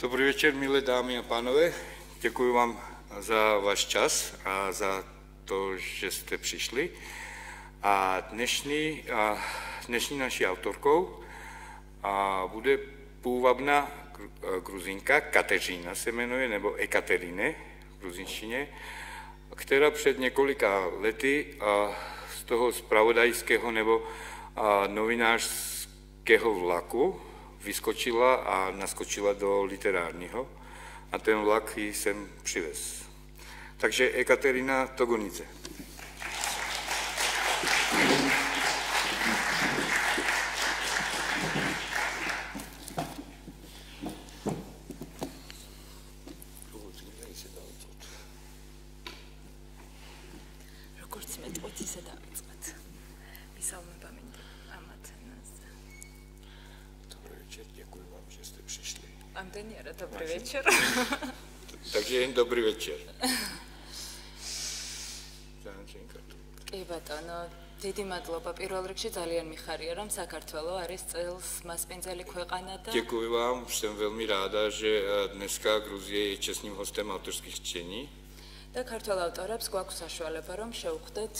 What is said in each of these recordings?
Dobrý večer, milé dámy a pánové. Děkuji vám za váš čas a za to, že jste přišli. A dnešní, a dnešní naší autorkou a bude půvabná eh, gruzinka, Kateřina se jmenuje, nebo Ekaterine v gruzinštině která před několika lety z toho spravodajského nebo novinářského vlaku vyskočila a naskočila do literárního a ten vlak ji sem přivez. Takže Ekaterina Togonice. დიდი მადლობა. პირველ რიგში ძალიან მიხარია, რომ საქართველოს არის წელს მასპინძელი ქვეყანა და Дякую вам, всем veľmi ráda, že dneska Gruzie je čestným hostem autorských čtení. და ქართულ ავტორებს გვაქვს საშუალება, რომ შევხვდეთ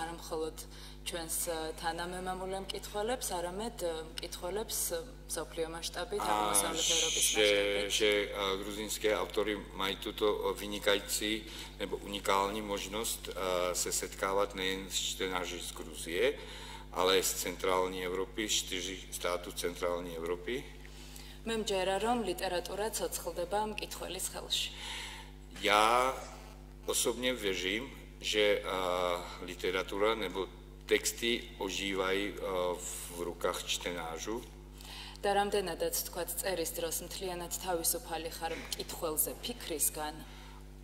არა მხოლოდ ჩვენს თანამემამულე მკითხველებს, არამედ მკითხველებს სოფლიო მასშტაბით, აღმოსავლეთ ევროპის მასშტაბით. Что грузинские авторы имеют тут виникающий, небо уникальный возможность се сеткават не с чтенажи из Грузии, ale z Centrální Evropy, z čtyři států Centrální Evropy. მე მჯერა რომ ლიტერატურა ცოცხლდება მკითხველის ხელში. Я особенно верю, что литература, небо teksty ožívají v rukách čtenářů. და რამდენადაც თქვათ წერის დროს მთლიანად თავისუფალი ხარ მკითხველზე ფიქრისგან.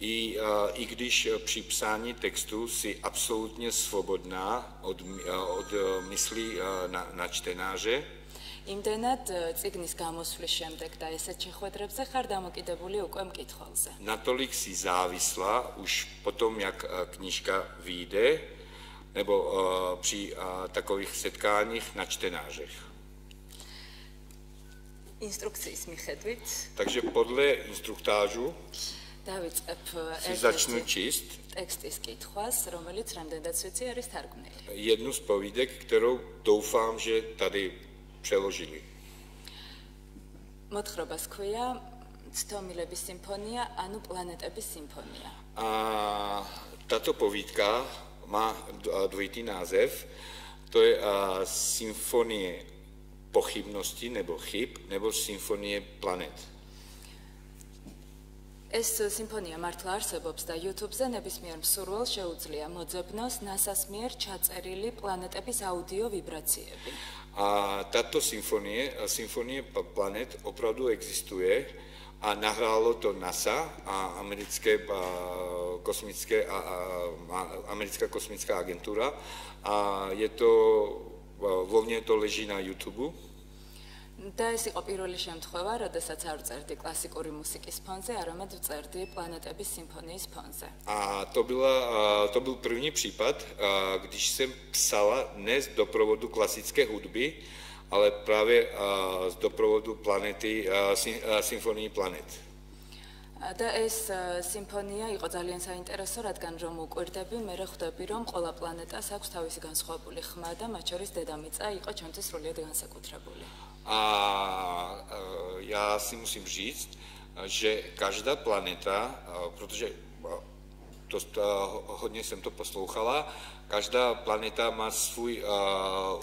И и když při psání textu si absolutně svobodná od od myslí na na čtenáře. იმდენად ციგნის გამოსვლის შემდეგ და ესეთ შეხვედრებზე ხარ დამოკიდებული უკვე მკითხველზე. Natolik si závislá už potom jak knížka vyjde nebo při takových setkáních na čtenářech. Instrukcijas მიხედვით. Takže podle instruktážu დავიწყებ si začnu číst tekstis kithvas, რომელიც რამდენადაც ვიცი არის თარგმნილი. Jednu z povídek, kterou doufám, že tady přeložili. მოთხრობას ქვია ცდომილების სიმფონია, ანუ პლანეტების სიმფონია. A tato povídka má dvojitý název. To je symfonie pochybnosti nebo chyb, nebo symfonie planet. ეს სიმფონია მართლა არსებობს და YouTube-ზე ნებისმიერ მსურველს შეუძლია მოძებნოს NASA-ს მიერ ჩაწერილი პლანეტების აუდიო ვიბრაციები. A tato symfonie, symfonie planet opravdu existuje a nahrálo to NASA a americké kosmické a, a, americká kosmická agentura a je to, volně to leží na YouTube. და ეს იყო პირველი შემთხვევა, როდესაც არ წერდი კლასიკური მუსიკის ფონზე, არამედ წერდი პლანეტების სიმფონიის ფონზე. A to было to byl první případ, když jsem psala dnes doprovodu klasické hudby, ale právě z doprovodu planety symfonii planet. და ეს სიმფონია იყო ძალიან საინტერესო, რადგან რომ უკვირდები, მე ხვდები, რომ ყველა პლანეტას აქვს თავისი განსხვავებული ხმა და მათ შორის დედამიწა იყო ჩვენთვის სრულიად განსაკუთრებული. А я си мусим říct, že každá planeta, protože dost hodně jsem to poslouchala, každá planeta má svůj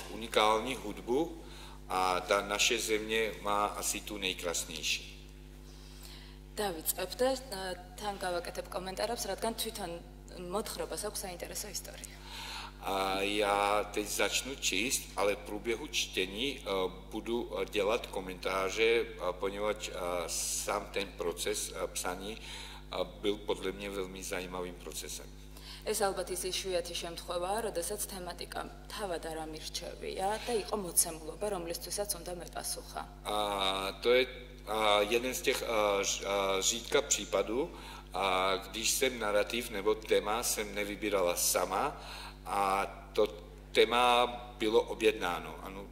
unikální hudbu a ta naše země má asi tu nejkrásnější. დავიწყებ და თან გავაკეთებ კომენტარებს, რადგან თვითონ მოთხრობას აქვს საინტერესო ისტორია. A já teď začnu číst, ale v průběhu čtení budu dělat komentáře, poněvadž sám ten proces psaní byl podle mě velmi zajímavým procesem. ეს ალბათ ის იშვიათი შემთხვევაა, როდესაც თემატიკა თავად არ ამირჩევია და იყო მოცემულობა, რომლისთვისაც უნდა მეპასუხა. A to je jeden z těch řídka případů, a když jsem narrativ nebo téma jsem nevybírala sama a to téma bylo objednáno. Ano,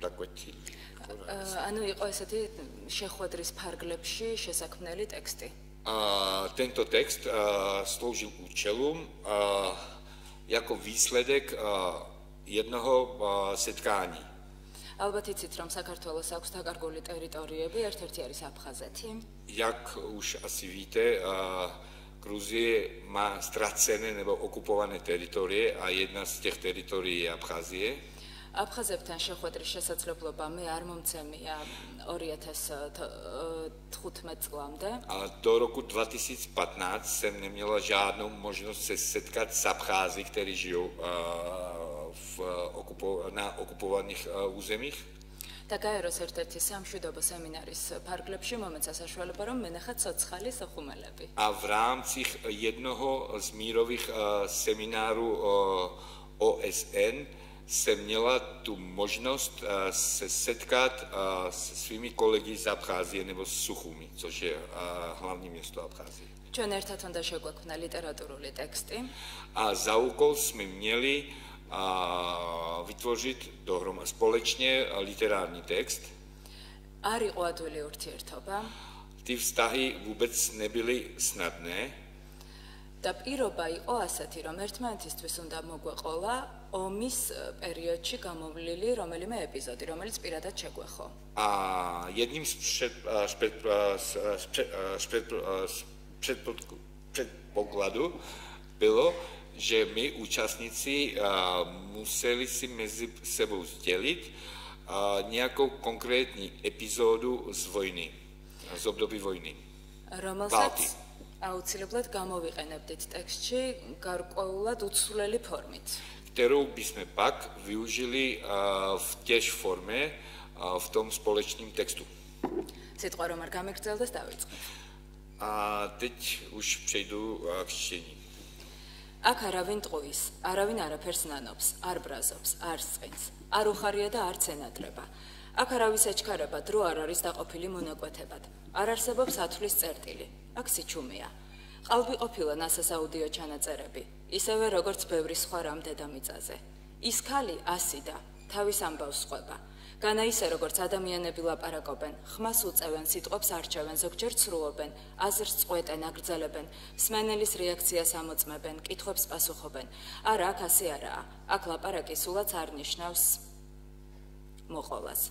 takové ანუ იყო ესეთი შეხვედრის ფარგლებში შესაქმნელი ტექსტი. A tento text sloužil účelům jako výsledek jednoho setkání. ალბათი ცით რომ საქართველოს აქვს დაკარგული ტერიტორიები, ერთ-ერთი არის აფხაზეთი. Jak už asi víte, Gruzie má ztracené nebo okupované teritorie a jedna z těch teritorií je Abcházie. აფხაზებთან შეხვედრის შესაძლებლობა მე არ მომცემია 2015 წლამდე. A do roku 2015 jsem neměla žádnou možnost se setkat s Abcházy, kteří žijou v okupo, na okupovaných územích. და გაეროს ერთ-ერთი სამშვიდობო სემინარის ფარგლებში მომეცა საშუალება რომ მენახა ცოცხალი სახუმელები. A v rámci jednoho z mírových seminárů OSN jsem měla tu možnost se setkat se svými kolegy z Abcházie nebo z Suchumi, což je hlavní město Abcházie. ჩვენ ერთად უნდა შეგვექმნა ლიტერატურული ტექსტი. A za úkol jsme měli a vytvořit dohromady společně literární text. Ari qaduli urtiertoba. Ty vztahy vůbec nebyly snadné. და პირობა იყო ასეთი, რომ ერთმანეთისთვის უნდა მოგვეყოლა ომის პერიოდში გამოვლილი რომელიმე ეპიზოდი, რომელიც პირადად შეგვეხო. А jedním z před, před, před, před, předpokladu bylo, že my účastníci museli si mezi sebou sdělit nějakou konkrétní epizodu z vojny, z období vojny. რომელსაც აუცილებლად გამოვიყენებდით ტექსტში გარკვეულად უცვლელი ფორმით. kterou bychom pak využili v těž formě v tom společném textu. Sitqva რომ არ გამიგრძელდეს დავიწყებ. A teď už přejdu k čtení. აქ არავინ ტყუის, არავინ არაფერს ნანობს, არ ბრაზობს, არ სწყინს, არ უხარია და არ ცენატრება. აქ არავის ეჩქარება დრო არ არის დაყოფილი მონაკვეთებად. არ არსებობს ათვლის წერტილი. აქ სიჩუმეა. ყალბი ყოფილა ნასას აუდიო ჩანაწერები, ისევე როგორც ბევრი სხვა რამ დედამიწაზე. ის ხალი ასიდა, თავის ამბავს ყვება. განა ისე როგორც ადამიანები ლაპარაკობენ, ხმას უწევენ, სიტყვებს არჩევენ, ზოგჯერ ცრუობენ, აზრს წყვეტენ, აგრძელებენ, სმენელის რეაქციას ამოწმებენ, კითხვებს პასუხობენ. არა, აქ ასე არაა. აქ ლაპარაკი სულაც არ ნიშნავს მოყოლას.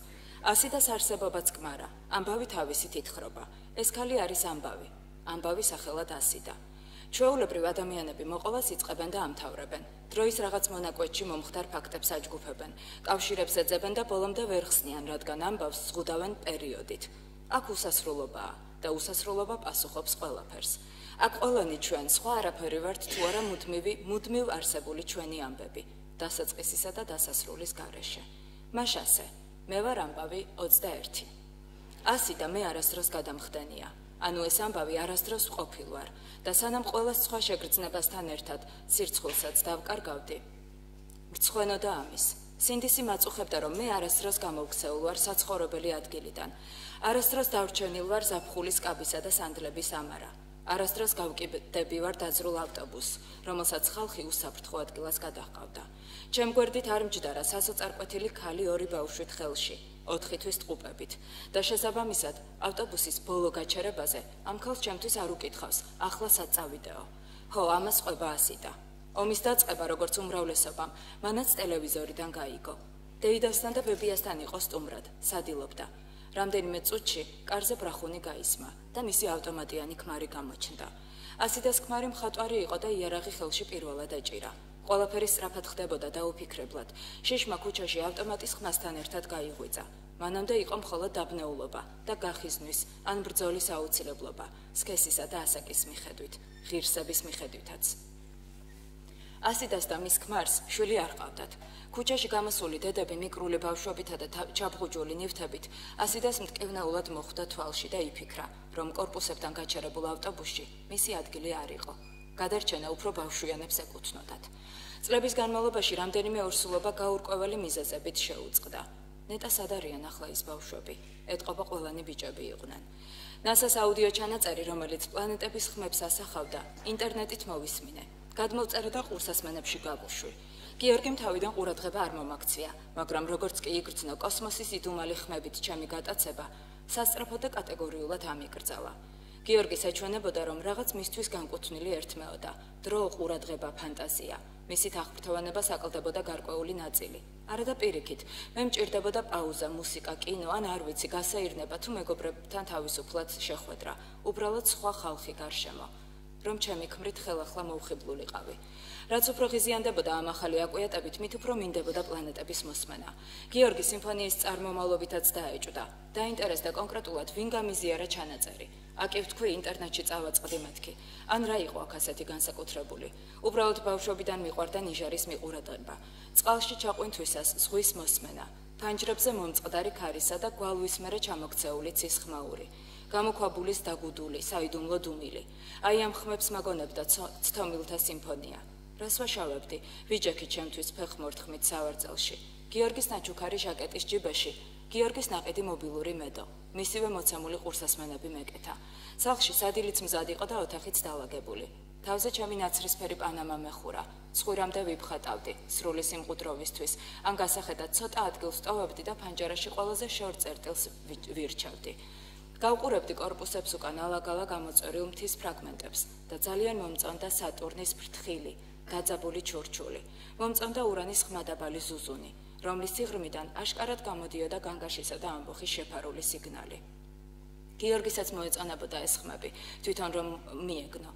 ასიდას არსებობაც კმარა, ამბავი თავისით ითხრობა. ეს ხალი არის ამბავი. ამბავი სახელად ასიდა. ჩვეულებრივ ადამიანები მოყოლას იწყებენ და ამთავრებენ. დროის რაღაც მონაკვეთში მომხდარ ფაქტებს აჯგუფებენ, კავშირებს ეძებენ და ბოლომდე ვერ ხსნიან, რადგან ამბავს ზღუდავენ პერიოდით. აქ უსასრულობაა და უსასრულობა პასუხობს ყველაფერს. აქ ყველანი ჩვენ სხვა არაფერი ვართ თუ არა მუდმივი, მუდმივ არსებული ჩვენი ამბები, დასაწყისისა და დასასრულის გარეშე. მაშასე, მე ვარ ამბავი 21. ასი და მე არასდროს გადამხდენია. ანუ ეს ამბავი არასდროს ყოფილ ვარ და სანამ ყველა სხვა შეგრძნებასთან ერთად სირცხულსაც დავკარგავდი. მრცხვენო და ამის. სინდისი მაწუხებდა რომ მე არასდროს გამოვქცეულ ვარ საცხოვრებელი ადგილიდან. არასდროს დავრჩენილ ვარ ზაფხულის კაბისა და სანდლების ამარა. არასდროს გავკიდები ვარ დაძრულ ავტობუსს რომელსაც ხალხი უსაფრთხო ადგილას გადაჰყავდა. ჩემ გვერდით არ მჯდარა სასოწარკვეთილი ქალი ორი ბავშვით ხელში 4 თვის ტყუპებით. და შესაბამისად ავტობუსის ბოლო გაჩერებაზე ამ ქალს ჩემთვის არ უკითხავს ახლასაც წავიდეო. ხო ამას ყვება ასიდა. ომის დაწყება როგორც უმრავლესობამ მანაც ტელევიზორიდან გაიგო. დეიდასთან და ბებიასთან იყო სტუმრად სადილობდა. რამდენიმე წუთში კარზე ბრახუნი გაისმა და მისი ავტომატიანი ქმარი გამოჩნდა. ასიდას ქმარი მხატვარი იყო და იარაღი ხელში პირველად ეჭირა. ყველაფერი სწრაფად ხდებოდა და უფიქრებლად. შეშმა ქუჩაში ავტომატის ხმასთან ერთად გაიღვიძა. მანამდე იყო მხოლოდ დაბნეულობა და გახიზნვის ან ბრძოლის აუცილებლობა სქესისა და ასაკის მიხედვით, ღირსების მიხედვითაც. ასიდას და მის ქმარს შვილი არ ყავდათ. ქუჩაში გამოსული დედები მიკრული ბავშვებითა და ჩაბღუჯული ნივთებით ასიდას მტკივნეულად მოხვდა თვალში და იფიქრა, რომ корпуსებთან გაჩერებულ ავტობუსში მისი ადგილი არ იყო. გადარჩენა უფრო ბავშვიანებს ეკუთვნოდათ. წლების განმავლობაში რამდენიმე ორსულობა გაურკვეველი მიზეზებით შეუწყდა. ნეტა სად არიან ახლა ის ბავშვები? ეთყობა ყველანი ბიჭები იყვნენ. NASA-ს აუდიო ჩანაწერი, რომელიც პლანეტების ხმებს ასახავდა, ინტერნეტით მოვისმინე. გადმოვწერა და ყურსასმენებში გავუშვი. გიორგიმ თავიდან ყურადღება არ მომაქცია, მაგრამ როგორც კი იგრძნო კოსმოსის იდუმალი ხმებით ჩემი გატაცება, სასწრაფო და კატეგორიულად ამიკრძალა. გიორგის ეჩვენებოდა, რომ რაღაც მისთვის განკუთვნილი ერთმეოდა: დრო, ყურადღება, ფანტაზია. მისით აღფრთოვანება საკლდებოდა გარკვეული ნაწილი. არა და პირიქით, მე მჭირდებოდა პაუზა, მუსიკა, კინო, ან არ ვიცი, გასაირნება თუ მეგობრებთან თავისუფლად შეხვედრა, უბრალოდ სხვა ხალხი გარშემო. რომ ჩემი ქმრით ხელახლა მოუხიბლულიყავი. რაც უფრო ღიზიანდებოდა ამ ახალი აკვიატებით, მით უფრო მინდებოდა პლანეტების მოსმენა. გიორგი სიმფონიის წარმომავლობითაც დაეჭვდა. დაინტერესდა კონკრეტულად ვინ გამიზიარა ჩანაწერი. აკი ვთქვი ინტერნეტში წავაწყდი მეთქი. ან რა იყო აქ ასეთი განსაკუთრებული? უბრალოდ ბავშვობიდან მიყვარდა ნიჟარის მიყურადღება. წყალში ჩაყვინთვისას ზღვის მოსმენა. ფანჯრებზე მომწყდარი ქარისა და გვალვის მერე ჩამოქცეული ცის ხმაური. გამოქვაბულის დაგუდული, საიდუმლო დუმილი. აი ამ ხმებს მაგონებდა ცთომილთა სიმფონია. რას ვაშავებდი? ვიჯექი ჩემთვის ფეხმორთხმით სავარძელში. გიორგის ნაჩუქარი ჟაკეტის ჯიბეში, გიორგის ნაყიდი მობილური მედო. მისივე მოცემული ყურსასმენები მეკეთა. სახლში სადილიც მზად იყო და ოთახიც დალაგებული. თავზე ჩემი ნაცრისფერი პანამა მეხურა. ცხვირამდე ვიფხატავდი, სრული სიმყუდროვისთვის. ან გასახედად ცოტა ადგილს ტოვებდი და ფანჯარაში ყველაზე შორ წერტილს ვირჩევდი. გავყურებდი корпуსებს უკან ალაგალა გამოწერილ მთის ფრაგმენტებს და ძალიან მომწონდა სატურნის ფრთხილი, დაძაბული ჩურჩული. მომწონდა ურანის ხმადაბალი ზუზუნი. რომლის სიღრმიდან აშკარად გამოდიოდა განგაშისა და ამბოხის შეფარული სიგნალი. გიორგისაც მოეწონებოდა ეს ხმები, თვითონ რომ მიეგნო.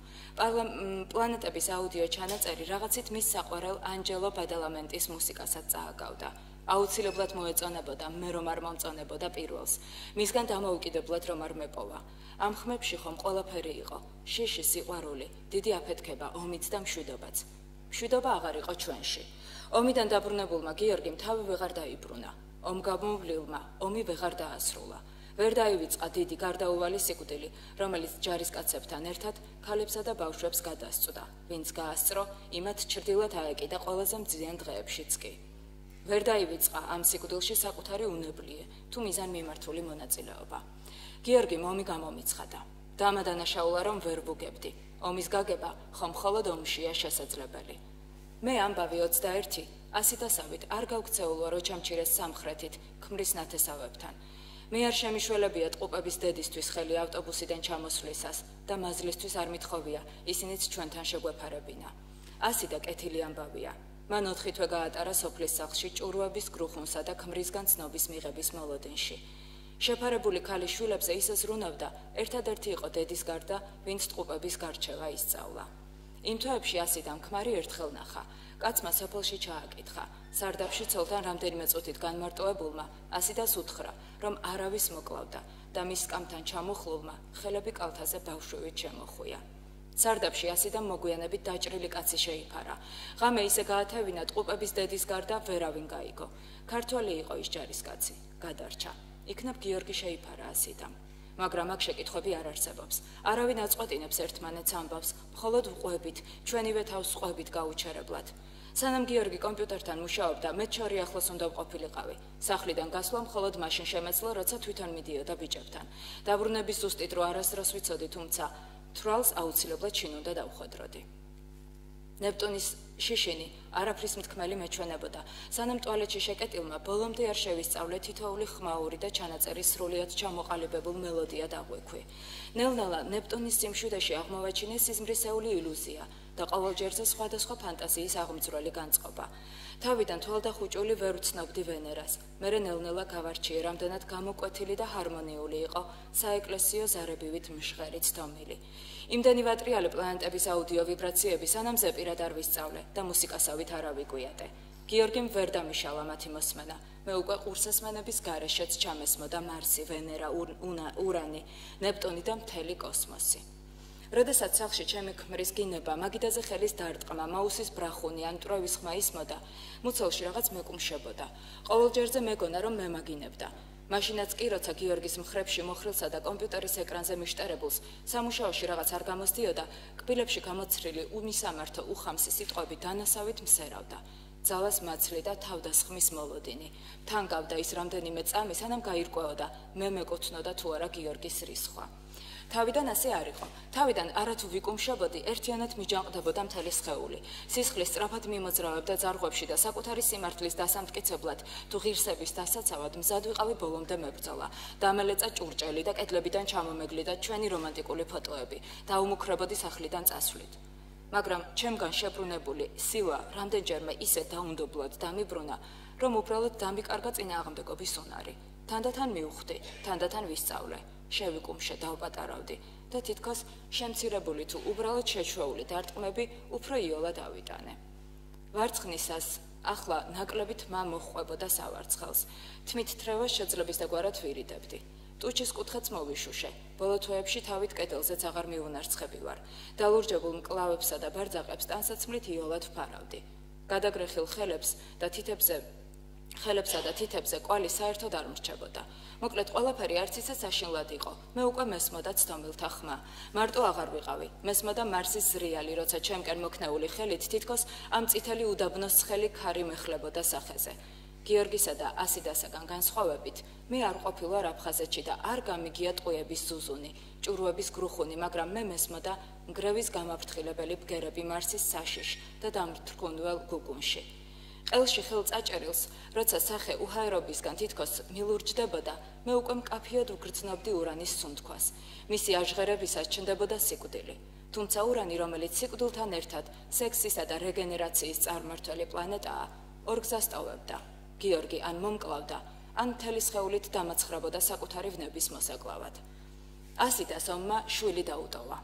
პლანეტების აუდიო ჩანაწერი რაღაცით მის საყვარელ ანჯელო ბადალამენტის მუსიკასაც წააგავდა. აუცილებლად მოეწონებოდა მე რომ არ მომწონებოდა პირველს მისგან დამოუკიდებლად რომ არ მეპოვა ამ ხმებში ხომ ყველაფერი იყო შიში სიყვარული დიდი აფეთქება ომიც და მშვიდობაც მშვიდობა აღარ იყო ჩვენში ომიდან დაბრუნებულმა გიორგიმ თავი ვეღარ დაიბრუნა ომ გამოვლილმა ომი ვეღარ დაასრულა ვერ დაივიწყა დიდი გარდაუვალი სიკვდილი რომელიც ჯარისკაცებთან ერთად ქალებსა და ბავშვებს გადასწვდა ვინც გაასწრო იმათ ჩრდილოთ აეკიდა ყველაზე მძიან დღეებშიც კი ვერ დაივიწყა ამ სიკვდილში საკუთარი უნებლიე თუ მიზან მიმართული მონაწილეობა. გიორგი მომი გამომიცხადა. დამადანაშაულა რომ ვერ ვუგებდი. ომის გაგება ხომ მხოლოდ ომშია შესაძლებელი. მე ამბავი 21 ასიდასავით არ გავქცეულო რო ჩამჩირეს სამხრეთით ქმრის ნათესავებთან. მე არ შემიშველებია ტყუპების დედისთვის ხელი ავტობუსიდან ჩამოსვლისას და მაზლისთვის არ მithოვია ისინიც ჩვენთან შეგვეფარებინა. ასიდა კეთილი ამბავია. მან 4 თვე გაატარა სოფლის სახლში ჭურვების გრუხუნსა და ქმრისგან ცნობის მიღების მოლოდინში. შეფარებული ქალის შვილებზე ის ზრუნავდა, ერთადერთი იყო დედის გარდა, ვინც ტყუპების გარჩევა ისწავლა. იმ თვეებში ასიდან ქმარი ერთხელ ნახა. კაცმა სოფელში ჩააკითხა. სარდაფში ცოლთან რამდენიმე წუთით განმარტოებულმა ასიდას უთხრა, რომ არავის მოკლავდა და მის სკამთან ჩამოხლულმა ხელები კალთაზე ბავშვივით შემოხვია. სარდაფში ასიდან მოგვიანებით დაჭრილი კაცი შეიფარა. ღამე ისე გაათევინა ტყუპების დედის გარდა ვერავინ გაიგო. ქართველი იყო ის ჯარისკაცი, გადარჩა. იქნებ გიორგი შეიფარა ასიდან. მაგრამ აქ შეკითხები არ არსებობს. არავინ აწყვეტინებს ერთმანეთს ამბავს, მხოლოდ ვყვებით, ჩვენივე თავს ვყვებით გაუჩერებლად. სანამ გიორგი კომპიუტერთან მუშაობდა, მე ჩორი ახლოს უნდა ვყოფილიყავი. სახლიდან გასვლა მხოლოდ მაშინ შემეძლო, როცა თვითონ მიდიოდა ბიჭებთან. დაბრუნების ზუსტით რო არასდროს ვიცოდი, თუმცა თრალს აუცილებლად შინ უნდა დავხვედროდი. ნეპტუნის შიშინი არაფრის მთქმელი მეჩვენებოდა. სანამ ტუალეტში შეკეტილმა ბოლომდე არ შევისწავლე თითოეული ხმაური და ჩანაწერი სრულიად ჩამოყალიბებულ მელოდია დაგვექვი. ნელ-ნელა ნეპტუნის სიმშვიდეში აღმოვაჩინეს სიზმრისეული ილუზია და ყოველჯერზე სხვადასხვა ფანტაზიის აღმძვრელი განწყობა. თავიდან თვალდახუჭული ვერ ვცნობდი ვენერას. მერე ნელ-ნელა გავარჩიე, რამდენად გამოკვეთილი და ჰარმონიული იყო საეკლესიო ზარებივით მშღერი ცდომილი. იმდენი ვატრიალე პლანეტების აუდიო ვიბრაციები სანამ ზეპირად არ ვისწავლე და მუსიკასავით არ ავიგვიატე. გიორგიმ ვერ დამიშალა მათი მოსმენა. მე უკვე ყურსასმენების გარეშეც ჩამესმოდა მარსი, ვენერა, ურანი, ნეპტუნი და მთელი კოსმოსი. როდესაც სახში ჩემი ქმრის გინება მაგიდაზე ხელის დარტყმა მაუსის ბრახუნი ან ტროვის ხმა ისმოდა მუცელში რაღაც მეკუმშებოდა ყოველჯერზე მეგონა რომ მე მაგინებდა მაშინაც კი როცა გიორგის მხრებში მოხრილსა და კომპიუტერის ეკრანზე მიშტერებულს სამუშაოში რაღაც არ გამოსდიოდა კბილებში გამოცრილი უმისამართო უხამსი სიტყვები დანასავით მსერავდა ძალას მაცლი და თავდასხმის მოლოდინი. თან გავდა ის რამდენიმე წამი სანამ გაირკვეოდა. მე მეკუთვნოდა თუ არა გიორგის რისხვა თავიდან ასე არ იყო. თავიდან არათუ ვიკუმშებოდი, ერთიანად მიჯანყდებოდა მთელი სხეული. სისხლის სწრაფად მიმოძრავებდა ძარღვებში და საკუთარი სიმართლის დასამტკიცებლად, თუ ღირსების დასაცავად მზად ვიყავი ბოლომდე მებრძოლა. დამელეცა ჭურჭელი და კედლებიდან ჩამომეგლიდა ჩვენი რომანტიკული ფოტოები. დაუმუქრებოდი სახლიდან წასვლით. მაგრამ ჩემგან შებრუნებული სილა რამდენჯერმე ისე დაუნდობლად დამიბრუნა, რომ უბრალოდ დამიკარგა წინააღმდეგობის უნარი. თანდათან მივხვდი, თანდათან ვისწავლე. შევიკუმშე დავპატარავდი და თითქოს შემცირებული თუ უბრალოდ შეჩვეული დარტყმები უფრო იოლად ავიტანე. ვარცხნისას ახლა ნაკლებით მა მოხვებოდა სავარცხელს. თმით თრევა შეძლების და გვარად ვირიდებდი. ტუჩის კუთხეც მოვიშუშე. ბოლო თვეებში თავით კედელზეც აღარ მიუნარცხები ვარ. დალურჯებულ მკლავებსა და ბარძაყებს ტანსაცმლით იოლად ვფარავდი. გადაგრეხილ ხელებს და თითებზე ხელებსა და თითებზე კვალი საერთოდ არ მრჩებოდა. მოკლედ ყველაფერი არც ისე საშინლად იყო. მე უკვე მესმოდა ცდომილთა ხმა. მარტო აღარ ვიყავი. მესმოდა მარსის ზრიალი, როცა ჩემკენ მოქნეული ხელით თითქოს ამ წითელი უდაბნოს ცხელი ქარი მეხლებოდა სახეზე. გიორგისა და ასიდასაგან განსხვავებით, მე არ ყოფილვარ აფხაზეთში და არ გამიგია ტყუების ზუზუნი, ჭურვების გრუხუნი, მაგრამ მე მესმოდა ნგრევის გამაფრთხილებელი ბგერები მარსის საშიშ და დამრთქუნდელ გუგუნში. ყელში ხელწაჭერილს, როცა სახე უჰაერობისგან თითქოს მილურჯდებოდა, მე უკვე მკაფიოდ უგრძნობდი ურანის სუნთქვას. მისი აჟღერებისას ჩნდებოდა სიკვდილი. თუმცა ურანი, რომელიც სიკვდილთან ერთად სექსისა და რეგენერაციის წარმართველი პლანეტაა, ორგზას ტოვებდა. გიორგი ან მომკლავდა, ან მთელი სხეულით დამაცხრებოდა საკუთარი ვნების მოსაკლავად. ასიტას ომმა შვილი დაუტოვა.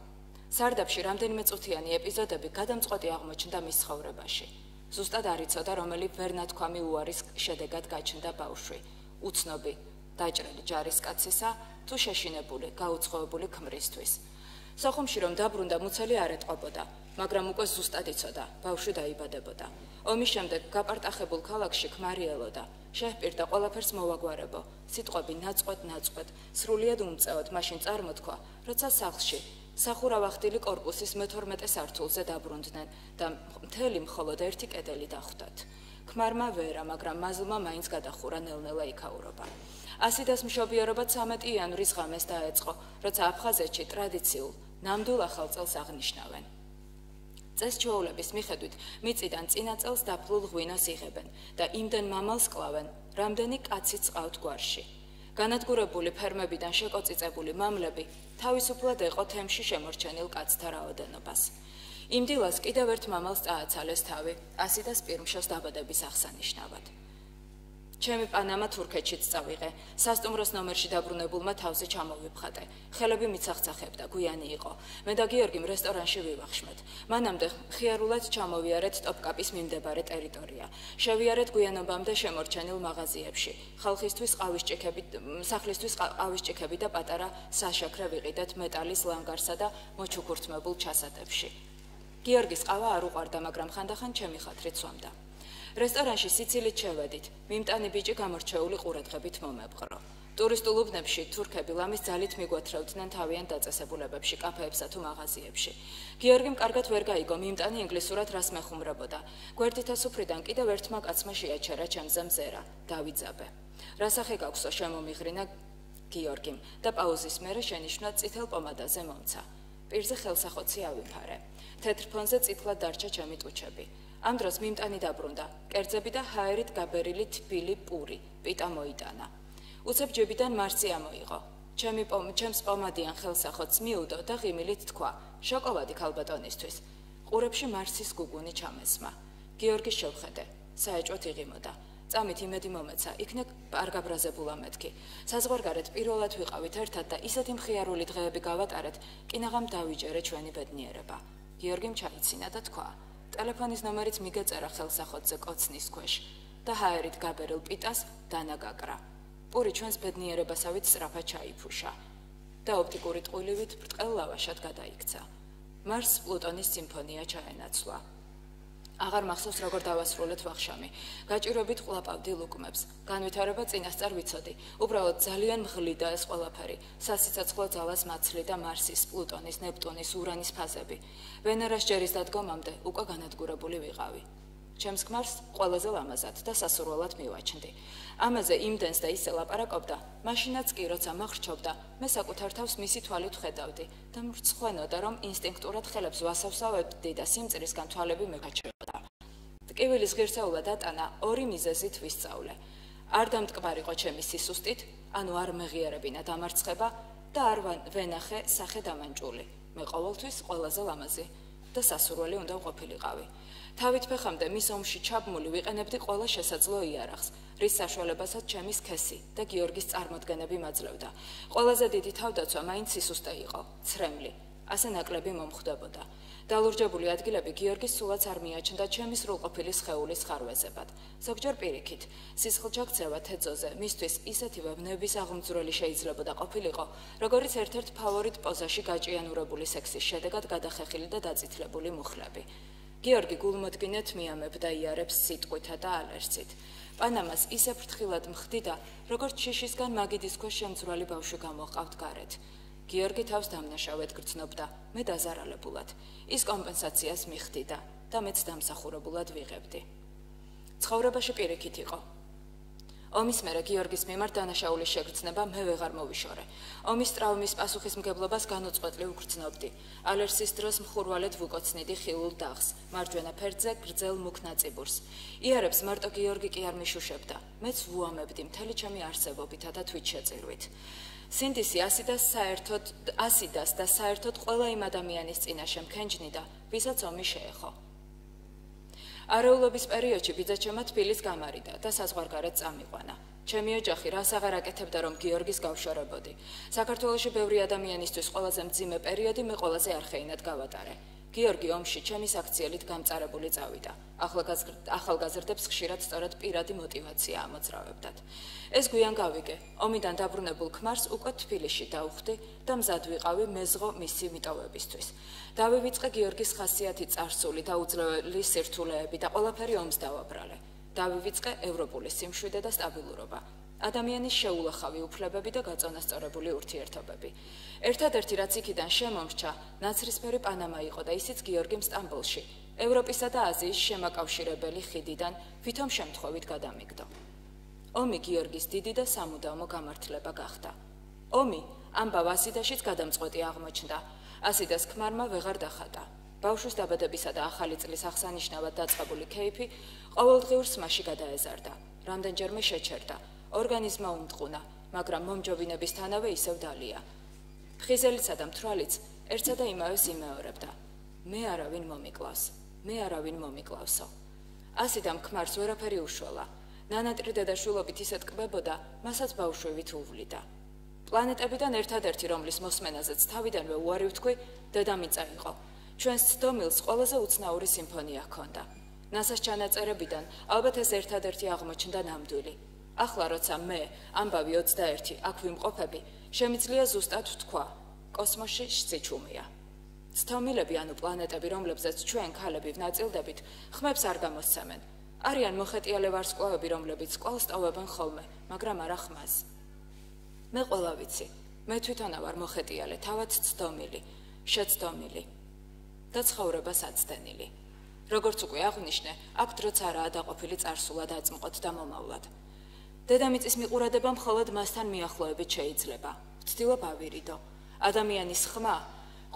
სარდაფში რამდენიმე წუთიანი ეპიზოდები გადამწყვეტი აღმოჩნდა მის ცხოვრებაში. ზუსტად არ იცოდა რომელი ვერნათქვამი უარის შედეგად გაჩნდა ბავშვი. უცნობი დაჭრილი ჯარისკაცისა თუ შეშინებული გაუცხოებული ქმრისთვის. სოხუმში რომ დაბრუნდა მუცელი არ ეტყობოდა მაგრამ უკვე ზუსტად იცოდა ბავშვი დაიბადებოდა. ომის შემდეგ გაპარტახებულ ქალაქში ქმარიელოდა შეჰპირდა ყველაფერს მოვაგვარებო სიტყვები ნაწყვეთ ნაწყვეთ სრულიად უმწეოდ მაშინ წარმოთქვა როცა სახლში სახურავ ახდილი კორპუსის მე-12 სართულზე დაბრუნდნენ და მთელი მხოლოდ ერთი კედელი დახვდათ. ქმარმა ვერა, მაგრამ მაზლმა მაინც გადახურა ნელ-ნელა იქაურობა. ასიდას მშობიერობა 13 იანვრის ღამეს დაეწყო, როცა აფხაზეთში ტრადიციულ ნამდვილ ახალ წელს აღნიშნავენ. წეს ჩვეულების მიხედვით მიწიდან წინა წელს დაფლულ ღვინოს იღებენ და იმდენ მამალს კლავენ, რამდენი კაციც ყავთ გვარში. განადგურებული ფერმებიდან შეკოწიწებული მამლები თავისუფლად ეყო თემში შემორჩენილ კაცთა რაოდენობას. იმ დილას კიდევ ერთ მამალს წააცალეს თავი, ასი და სპირმშოს დაბადების აღსანიშნავად. ჩემი პანამა თურქეთშიც წავიღე. სასტუმროს ნომერში დაბრუნებულმა თავზე ჩამოვიფხატე. ხელები მიცახცახებდა, გვიანი იყო. მე და გიორგიმ რესტორანში ვივახშმეთ. მანამდე ხიარულად ჩამოვიარეთ ტოპკაპის მიმდებარე ტერიტორია. შევიარეთ გვიანობამდე შემორჩენილ მაღაზიებში. ხალხისთვის ყავისჭიქები, სახლისთვის ყავისჭიქები და პატარა საშაქრე ვიყიდეთ მეტალის ლანგარსა და მოჩუქურთმებულ ჩასატებში. გიორგის ყავა არ უყარდა, მაგრამ ხანდახან ჩემი ხათრით სვამდა. რესტორანში სიცილით შევედით. მიმტანი ბიჭი გამორჩეული ყურადღებით მომებყრო. ტურისტულ უბნებში თურქები ლამის ძალით მიგვათრევდნენ თავიანთ დაწესებულებებში, კაფეებსა თუ მაღაზიებში. გიორგიმ კარგად ვერ გაიგო მიმტანი ინგლისურად რას მეხუმრებოდა. გვერდითა სუფრიდან კიდევ ერთმა კაცმა შეაჩერა ჩემზე მზერა, დავიძაბე. რასახე გაქვსო შემომიღრინა გიორგიმ და პაუზის მერე შენიშნა წითელ პომადაზე მომცა. პირზე ხელსახოცი ავიფარე. თეთრ ფონზე წითლად დარჩა ჩემი ტუჩები. ამ დროს მიმტანი დაბრუნდა. კერძები და ჰაერით გაბერილი თბილი პური, პიტა მოიტანა. უცებ ჯებიდან მარცი ამოიღო. ჩემი პომ, ჩემს პომადიან ხელსახოც მიუდო და ღიმილით თქვა: "შოკოლადი ქალბატონისთვის." ყურებში მარცის გუგუნი ჩამესმა. გიორგი შევხედე. საეჭვოდ იღიმოდა. წამით იმედი მომეცა, იქნებ არ გაბრაზებულა მეთქი. საზღვარგარეთ პირველად ვიყავით ერთად და ისეთი მხიარული დღეები გავატარეთ, კინაღამ დავიჯერე ჩვენი ბედნიერება. გიორგიმ ჩაიცინა და თქვა: ტელეფონის ნომერიც მიგეწერა ხელსახოთზე კოცნის ქვეშ და ჰაერით გაბერილ პიტას დანაგაკრა. პური ჩვენს ბედნიერებასავით სწრაფად ჩაიფუშა და ოპტიკური ტყუილივით ბრტყელ ლავაშად გადაიქცა. მარს პლუტონის სიმფონია ჩაენაცვლა. აღარ მახსოვს როგორ დავასრულეთ ვახშამი. გაჭირობით ყლაპავდი ლუკმებს. განვითარება წინასწარ ვიცოდი. უბრალოდ ძალიან მღლიდა ეს ყველაფერი. სასიცოცხლო ძალას მაცლი და მარსის, პლუტონის, ნეპტუნის, ურანის ფაზები. ვენერას ჯერის დადგომამდე უკვე განადგურებული ვიყავი. ჩემს ქმარს ყველაზე ლამაზად და სასურველად მივაჩნდი. ამაზე იმდენს და ისე ლაპარაკობდა, მაშინაც კი როცა მახრჩობდა, მე საკუთარ თავს მისი თვალით ხედავდი და მრცხვენოდა, რომ ინსტინქტურად ხელებს ვასავსავებდი და სიმწრისგან თვალები მეკაჩებოდა. ტკივილის ღირსეულა დატანა ორი მიზეზით ვისწავლე. არ დამტკბარიყო ჩემი სისუსტით, ანუ არ მეღიარებინა დამარცხება და არ ვენახე სახე დამანჭული. მე ყოველთვის ყველაზე ლამაზი და სასურველი უნდა ყოფილიყავი. თავით ფეხამდე მის ომში ჩაბმული ვიყენებდი ყველა შესაძლო იარაღს, რის საშუალებასაც ჩემი სქესი და გიორგის წარმოდგენები მაძლევდა. ყველაზე დიდი თავდაცვა მაინც სისუსტე იყო, ცრემლი. ასე ნაკლები მომხდებოდა. დალურჯებული ადგილები გიორგის სულაც არ მიაჩნდა ჩემი სრულყოფილი სხეულის ხარვეზებად. ზოგჯერ პირიქით, სისხლჯაქცევა თეძოზე მისთვის ისეთივე ვნების აღმძვრელი შეიძლებოდა ყოფილიყო, როგორც ერთ-ერთ ფავორიტ პოზაში გაჭიანურებული სექსის შედეგად გადახეხილი და დაწითლებული მუხლები. გიორგი გულმოდგინეთ მიამებდა იარებს სიტყვითა და ალერსით. პანამას ისე ფრთხილად მხდიდა, როგორც შიშისგან მაგიდის ქვეშ შემძვრალი ბავშვი გამოყავთ გარეთ. გიორგი თავს დამნაშავედ გრძნობდა, მე დაზარალებულად. ის კომპენსაციას მიხდიდა და მეც დამსახურებულად ვიღებდი. ცხოვრებაში პირიქით იყო. ომის მერე გიორგის მიმართ დანაშაულის შეგრძნება მე ვეღარ მოვიშორე. ომის ტრავმის პასუხისმგებლობას განუწყვეტლი ვგრძნობდი. ალერსის დროს მხურვალედ ვუკოცნიდი ხილულ დაღს, მარჯვენა ფერდზე გრძელ მუქ ნაწიბურს. იარებს მარტო გიორგი კი არ მიშუშებდა. მეც ვუამებდი მთელი ჩემი არსებობითა და თვით შეწირვით. სინდისი ასიდას საერთოდ ასიდას და საერთოდ ყველა იმ ადამიანის წინაშე მქენჯნიდა, ვისაც ომი შეეხო. არეულობის პერიოდში ბიძაჩემა თბილის გამარიდა და საზღვარგარეთ წამიყვანა. ჩემი ოჯახი რას აღარ აკეთებდა რომ გიორგის გავშორებოდი. საქართველოში ბევრი ადამიანისთვის ყველაზე მძიმე პერიოდი მე ყველაზე არხეინად გავატარე. გიორგი ომში ჩემი საქციელით გამწარებული წავიდა. ახალგაზრდებს ხშირად სწორედ პირადი мотиваცია ამოძრავებდათ. ეს გვიან გავიგე. ომიდან დაბრუნებულ ქმარს უკვე თბილისში დავხვდი და მზად ვიყავი მეზღო მისი მიტოვებისთვის. დავივიწყე გიორგის ხასიათი царსული და უძლეველი სირთულეები და ყველაფერი ომს დავაბრალე. დავივიწყე ევროპული სიმშვიდე და სტაბილურობა. ადამიანის შეულახავი უფლებები და გაწონასწორებული ურთიერთობები. ერთადერთი რაც იქიდან შემომრჩა, ნაცრისფერი პანამა იყო და ისიც გიორგიმ სტამბოლში, ევროპისა და აზიის შემაკავშირებელი ხიდიდან ვითომ შემთხვევით გადამიგდო. ომი გიორგის დიდი და სამუდამო გამართლება გახდა. ომი ამბავ ასიდაშიც გადამწყვეტი აღმოჩნდა. ასიდას ქმარმა ვეღარ დახატა. ბავშვის დაბადებისა და ახალი წლის აღსანიშნავად დაწყებული ქეიფი ყოველდღიურ სმაში გადაეზარდა. რამდენჯერმე შეჩერდა. ორგანიზმა უმტყუნა, მაგრამ მომჯობინებისთანავე ისევ დალია. ხიზელისა და მთრალიც ერთსა და იმავეს იმეორებდა. მე არავინ მომიკლავს, მე არავინ მომიკლავსო. ასე და მქმარს ვერაფერი უშველა. ნანატრი დედაშვილობით ისე ტკბებოდა, მასაც ბავშვივით უვლიდა. პლანეტებიდან ერთადერთი რომლის მოსმენაზეც თავიდანვე უარი ვთქვი, დედამიწა იყო. ჩვენს ცდომილს ყველაზე უცნაური სიმფონია ჰქონდა. ნასას ჩანაწერებიდან ალბათ ეს ერთადერთი აღმოჩნდა ნამდვილი. ახლა როცა მე ამბავი 21 აქ ვიმყოფები, შემიძლია ზუსტად ვთქვა, კოსმოსში სიჩუმეა. ცთომილები ანუ პლანეტები, რომლებზეც ჩვენ ქალები ვნაწილდებით, ხმებს არ გამოსცემენ. არიან მოხეტიალე ვარსკვლავები, რომლებიც კვალს ტოვებენ ხოლმე, მაგრამ არა ხმას. მე ყველა ვიცი, მე თვითონა ვარ მოხეტიალე, თავად ცთომილი, შეცდომილი და ცხოვრებას აცდენილი. როგორც უკვე აღნიშნე, აქ დროც არაა დაყოფილი წარსულად აწმყოთ და მომავლად. დედამიწის მიყურადება მხოლოდ მასთან მიახლოებით შეიძლება. ვცდილობ ავირიდო. ადამიანის ხმა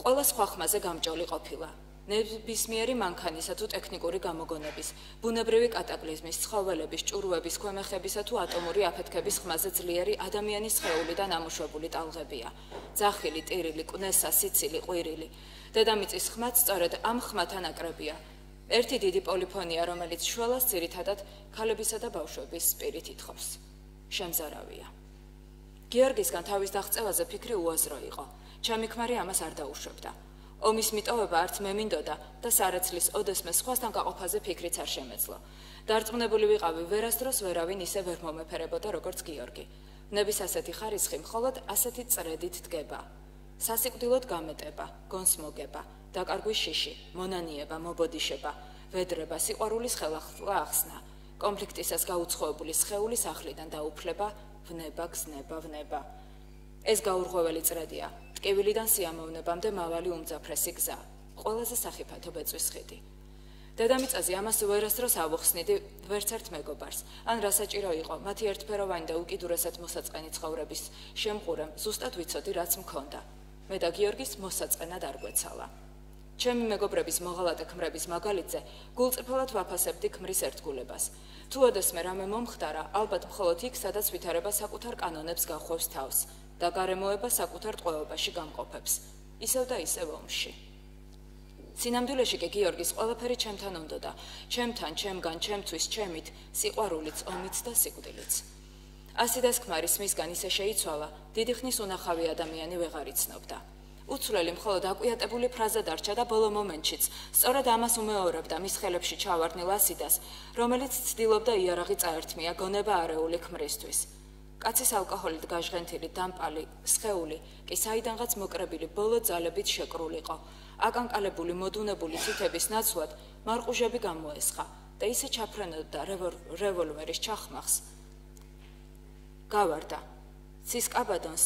ყველა სხვა ხმაზე გამჭოლი ყოფილა. ნებისმიერი მანქანისა თუ ტექნიკური გამოგონების, ბუნებრივი კატაკლიზმის, ცხოველების, ჭურვების, ქვემეხებისა თუ ატომური აფეთქების ხმაზე ძლიერი ადამიანის ხეულიდან ამოშვებული ტალღებია. ძახილი, ტირილი, კნესა, სიცილი, ყვირილი. დედამიწის ხმაც სწორედ ამ ხმათან აკრებია. ერთი დიდი პოლიფონია, რომელიც შველას ძირითადად ქალებისა და ბავშვების სპირით ითხოვს. შემზარავია. გიორგისგან თავის დაღწევაზე ფიქრი უაზრო იყო. ჩემი ქმარი ამას არ დაუშვებდა. ომის მიტოვება არც მე მინდოდა და სარეცლის ოდესმე სხვასთან გაყოფაზე ფიქრიც არ შემეძლო. დარწმუნებული ვიყავი, ვერასდროს ვერავინ ისე ვერ მომეფერებოდა როგორც გიორგი. ნების ასეთი ხარისხი მხოლოდ ასეთი წრედით დგება. სასიკვდილოდ გამეტება, გონსმოგება, დაკარგვის შიში, მონანიება, მობოდიშება, ვედრება, სიყვარულის ხელახლა ახსნა. კონფლიქტისას გაუცხოებული სხეულის ახლიდან დაუფლება, ვნება, გზნება, ვნება. ეს გაურღვეველი წრედია. ტკივილიდან სიამოვნებამდე მავალი უმძაფრესი გზა. ყველაზე სახიფათო ბეწვის ხიდი. დედამიწაზე ამას ვერასდროს ავუხსნიდი ვერც ერთ მეგობარს. ან რა საჭირო იყო მათი ერთფეროვანი და უკიდურესად მოსაწყენი ცხოვრების შემყურემ ზუსტად ვიცოდი რაც მქონდა. მე და გიორგის მოსაწყენად არ გვეცალა. ჩემი მეგობრების მოღალატე ქმრების მაგალითზე გულწრფელად ვაფასებდი ქმრის ერთგულებას. თუ ოდესმე რამე მომხდარა, ალბათ მხოლოდ იქ, სადაც ვითარება საკუთარ კანონებს გახვევს თავს და გარემოება საკუთარ ტყვეობაში გამყოფებს. ისევ და ისევ ომში. სინამდვილეში კი გიორგის ყველაფერი ჩემთან უნდოდა. ჩემთან, ჩემგან, ჩემთვის, ჩემით, სიყვარულიც, ომიც და სიკვდილიც. ასიდას ქმარის მისგან ისე შეიცვალა, დიდი ხნის უნახავი ადამიანი ვეღარ იცნობდა. უცვლელი მხოლოდ აკვიატებული ფრაზა დარჩა და ბოლო მომენტშიც სწორედ ამას უმეორებდა მის ხელებში ჩავარდნილ ასიდას, რომელიც ცდილობდა იარაღი წაერთმია გონება არეული ქმრისთვის. კაცის ალკოჰოლით გაჟღენთილი დამპალი სხეული კი საიდანღაც მოკრებილი ბოლო ძალებით შეკრულიყო. აკანკალებული მოდუნებული ცითების ნაცვლად მარყუჟები გამოესხა და ისე ჩაფრენოდა რევოლვერის ჩახმახს. გავარდა. ცისკაბადონს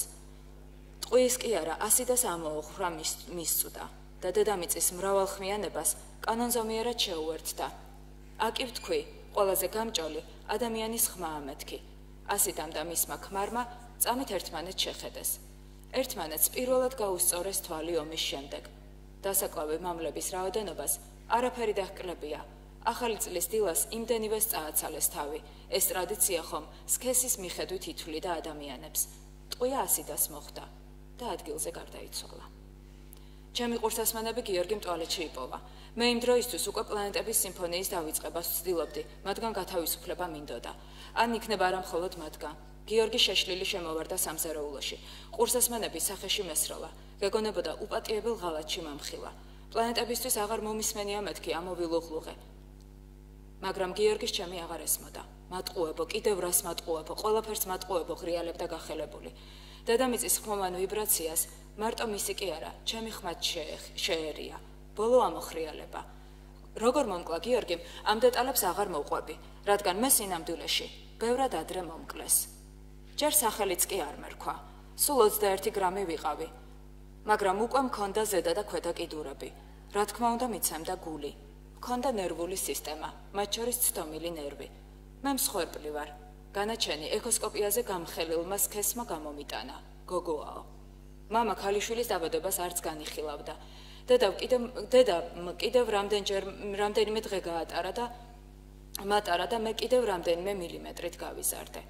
ტყუის კი არა, ასიდას ამოუხრა მის მისწუდა და დედამიწის მრავალხმიანებას კანონზომიერად შეუერთდა. აკი ვთქვი, ყველაზე გამჭოლი ადამიანის ხმა ამეთქი. ასიდამ და მისმა ქმარმა წამით ერთმანეთს შეხედეს. ერთმანეთს პირველად გაუსწორეს თვალი ომის შემდეგ. დასაკლავე მამლების რაოდენობას არაფერი დაჰკლებია. ახალი წლის დილას იმდენივე წააცალეს თავი. ეს ტრადიცია ხომ სქესის მიხედვით ითვლიდა ადამიანებს. ტყვია ასიდას მოხდა და ადგილზე გარდაიცვალა. ჩემი ყურსასმენები გიორგიმ ტუალეტში იპოვა. მე იმ დროისთვის უკვე პლანეტების სიმფონიის დავიწყებას ვცდილობდი, მათგან გათავისუფლება მინდოდა. ან იქნება არა მხოლოდ მათგან. გიორგი შეშლილი შემოვარდა სამზარეულოში. ყურსასმენების სახეში მესროლა. გეგონებოდა უპატიებელ ღალატში მამხილა. პლანეტებისთვის აღარ მომისმენია მეთქი ამოვილუღლუღე. მაგრამ გიორგის ჩემი აღარ ესმოდა. მატყუებო, კიდევ რას მატყუებო, ყველაფერს მატყუებო ღრიალებდა გახელებული. დედამიწის ხმოვან ვიბრაციას მარტო მისი კი არა, ჩემი ხმაც შეერია. ბოლო ამოხრიალება. როგორ მომკლა გიორგიმ, ამ დეტალებს აღარ მოყვები, რადგან მე სინამდვილეში ბევრად ადრე მომკლეს. ჯერ სახელიც კი არ მერქვა. სულ 21 გრამი ვიყავი. მაგრამ უკვე მქონდა ზედა და ქვედა კიდურები. რა თქმა უნდა, მიცემდა გული. მქონდა ნერვული სისტემა, მათ შორის ცდომილი ნერვი. მე მსხვერპლი ვარ. განაჩენი ეკოსკოპიაზე გამხელილმა სქესმა გამომიტანა. გოგოაო. мама ქალიშვილის დაბადებას არც განიხილავდა. დედა კიდევ დედა კიდევ რამდენჯერ რამდენიმე დღე გაატარა და მატარა და მე კიდევ რამდენიმე მილიმეტრით გავიზარდე.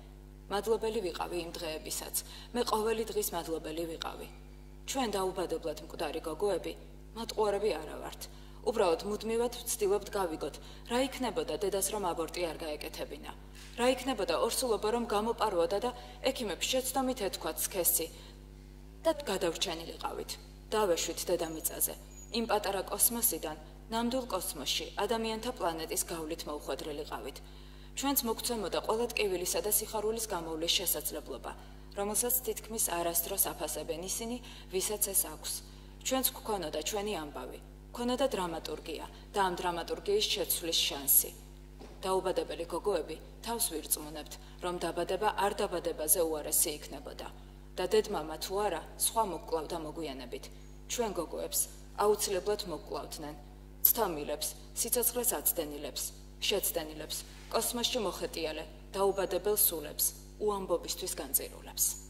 მადლობელი ვიყავი იმ დღეებისაც. მე ყოველი დღის მადლობელი ვიყავი. ჩვენ დაუბადებლად მკვდარი გოგოები მატყუარები არა ვართ. უბრალოდ მუდმივად ვცდილობთ გავიგოთ, რა იქნებოდა დედას რომ აბორტი არ გაეკეთებინა. რა იქნებოდა ორსულობა რომ გამოპარვოდა და ექიმებს შეცდომით ეთქვათ სქესი და გადავრჩენილიყავით. დავეშვით დედამიწაზე. იმ პატარა კოსმოსიდან ნამდვილ კოსმოსში ადამიანთა პლანეტის გავლით მოუხვედრილიყავით. ჩვენც მოგცემოდა ყველა ტკივილისა და სიხარულის გამოვლის შესაძლებლობა. რომელსაც თითქმის არასდროს აფასებენ ისინი, ვისაც ეს აქვს. ჩვენც გქონოდა ჩვენი ამბავი, გქონოდა დრამატურგია და ამ დრამატურგიის შეცვლის შანსი. დაუბადებელი გოგოები თავს ვირწმუნებთ, რომ დაბადება არ დაბადებაზე უარესი იქნებოდა. და დედმამა თუ არა, სხვა მოგკლავდა მოგვიანებით. ჩვენ გოგოებს აუცილებლად მოგკლავდნენ. ცთამილებს, სიცოცხლეს აცდენილებს, შეცდენილებს, კოსმოსში მოხეტიალე, დაუბადებელ სულებს. უამბობისთვის განწირულებს.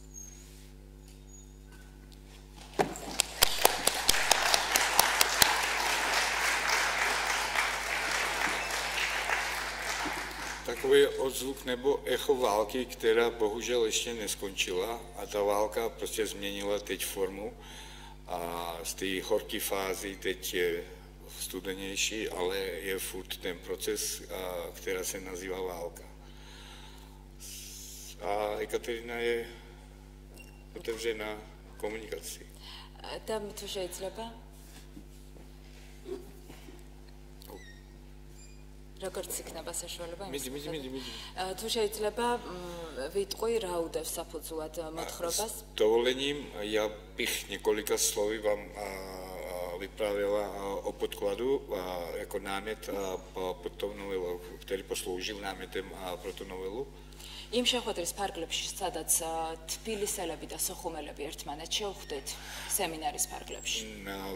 takový odzvuk nebo echo války, která bohužel ještě neskončila a ta válka prostě změnila teď formu a z té horké fázy teď je studenější, ale je furt ten proces, která se nazývá válka. A Ekaterina je otevřená komunikaci. Tam, co je třeba? როგორც იქნება საშუალება იმის? მიდი, მიდი, მიდი, მიდი. თუ შეიძლება ვიტყვი რა უდევს საფუძვლად მოთხრობას? Dovolením ja bych několika slovy vám vypravila o podkladu jako námět po tom novelu, který posloužil nám těm pro tu novelu. იმ შეხვედრის ფარგლებში, სადაც თბილისელები და სოხუმელები ერთმანეთს შეხვდით სემინარის фарглებში.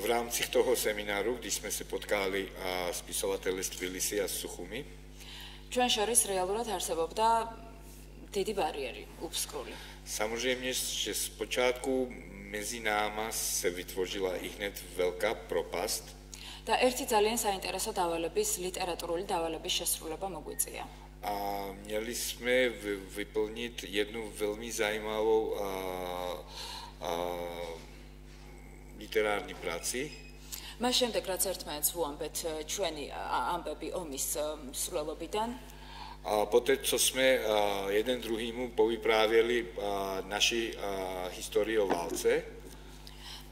В рамках того семинару, где мы се поткали с писателями Тбилиси и Сухуми, ჩვენ შორის რეალურად არსებობდა დიდი ბარიერი, უბსკრული. Samozřejmě, že zpočátku mezi náma se vytvořila i hned velká propast. და ერთი ძალიან საინტერესო დავალების, ლიტერატურული დავალების შესრულება მოგვიწია. a měli jsme vyplnit jednu velmi zajímavou a, a, literární práci. მას შემდეგ რაც ერთმანეთს ვუამბეთ ჩვენი ამბები ომის სრულობიდან a poté co jsme jeden druhýmu povyprávěli naši historii o válce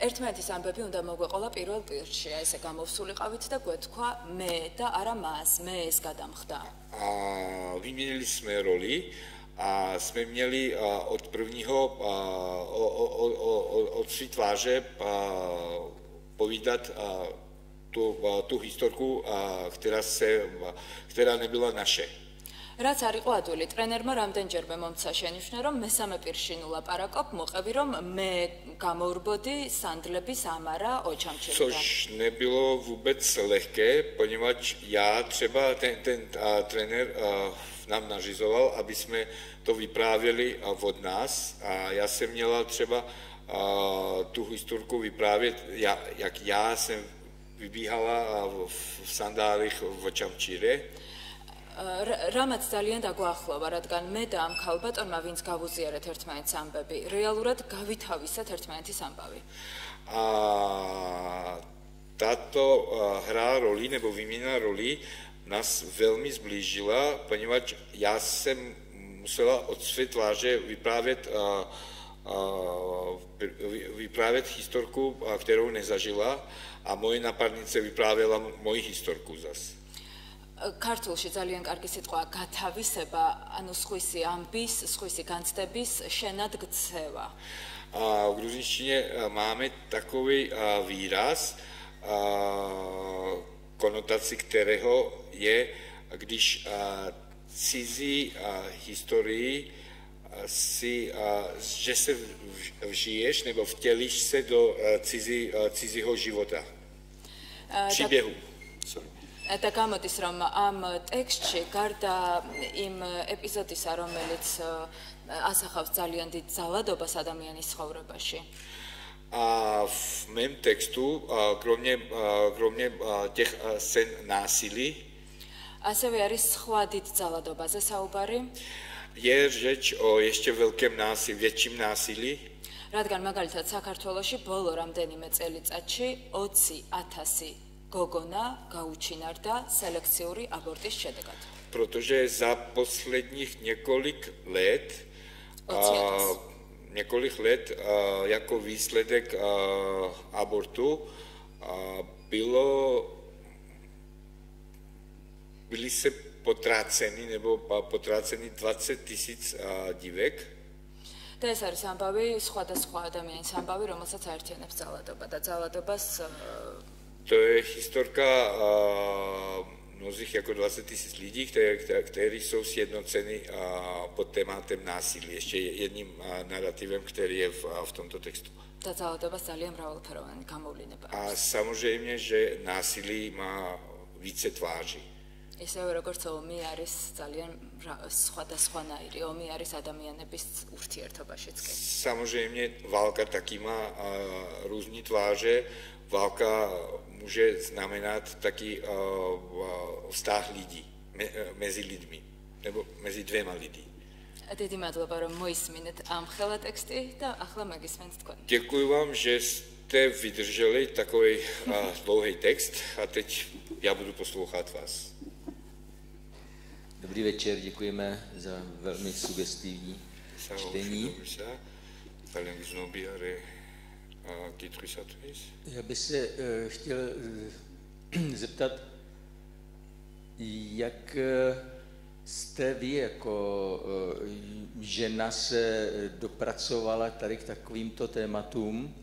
ერთმანეთის ამბები უნდა მოგვეყოლა პირველ პირში, აი ესე გამოვსულიყავით და გვეთქვა მე და არა მას, მე ეს გადამხდა. აა vyměnili jsme roli a jsme měli od prvního od svý tváře povídat tu, tu historku, která, se, která nebyla naše. რაც არ იყო ადვილი ტრენერმა რამდენჯერმე მომცა შენიშნა რომ მესამე პირში ნულაპარაკობ მოყევი რომ მე გამორბოდი სანდლების ამარა ოჩამჩერიდან Což nebylo vůbec lehké, poněvadž já třeba ten, ten a, trenér a, nám nařizoval, aby jsme to vyprávěli a, od nás a já jsem měla třeba a, tu historku vyprávět, ja, jak já jsem vybíhala v, v sandálích v Očamčíre. რამაც ძალიან დაგვაახლოვა, რადგან მე და ამ ქალბატონმა, ვინც გავუზიარეთ ერთმანეთს ამბები, რეალურად გავითავისათ ერთმანეთის ამბავი. А тато хра роли, nebo výměna roli nás velmi zblížila, poněvadž já jsem musela od své tváře vyprávět a, a, vyprávět historku, kterou nezažila a moje napadnice vyprávěla moji historku zase. ქართულში ძალიან კარგი სიტყვა გათავისება, ანუ სხვისი ამბის, სხვისი განცდების შენად გცევა. А в грузинщине máme takový výraz, konotací kterého je, když cizí historii si, že se vžiješ nebo vtělíš se do cizí, cizího života. Příběhu. Sorry. და გამოდის რომ ამ ტექსტში გარდა იმ ეპიზოდისა რომელიც ასახავს ძალიან დიდ ძალადობას ადამიანის ცხოვრებაში а в моем тексту кроме кроме тех сцен насилий ასევე არის სხვა დიდ ძალადობაზე საუბარი je řeč o ještě velkém násilí, větším násilí. რადგან მაგალითად საქართველოში ბოლო რამდენიმე წელიწადში 20000 გოგონა გაუჩინარდა სელექციური აბორტის შედეგად. Protože za posledních několik let a několik let a, jako výsledek a, abortu a, bylo byli se potráceni nebo potráceni 20 tisíc dívek. და ეს არის ამბავი სხვადასხვა ადამიანის ამბავი, რომელსაც აერთიანებს ძალადობა და ძალადობას To je historka mnozích jako 20 tisíc lidí, kteří jsou sjednoceni pod tématem násilí. Ještě jedním narrativem, který je v, v tomto textu. A samozřejmě, že násilí má více tváří. ისევე როგორც ომი არის ძალიან სხვადასხვანაირი ომი არის ადამიანების ურთიერთობაშიც კი. Samozřejmě válka taky má různé tváře. Válka může znamenat taky vztah lidí mezi lidmi nebo mezi dvěma lidí. დიდი მადლობა რომ მოისმინეთ ამ ხელა ტექსტი და ახლა მოგისმენთ თქვენ. Děkuji vám, že jste vydrželi takový dlouhý text a teď já budu poslouchat vás. Dobrý večer, děkujeme za velmi sugestivní čtení. já bych se uh, chtěl uh, zeptat, jak uh, jste vy jako žena se dopracovala tady k takovýmto tématům,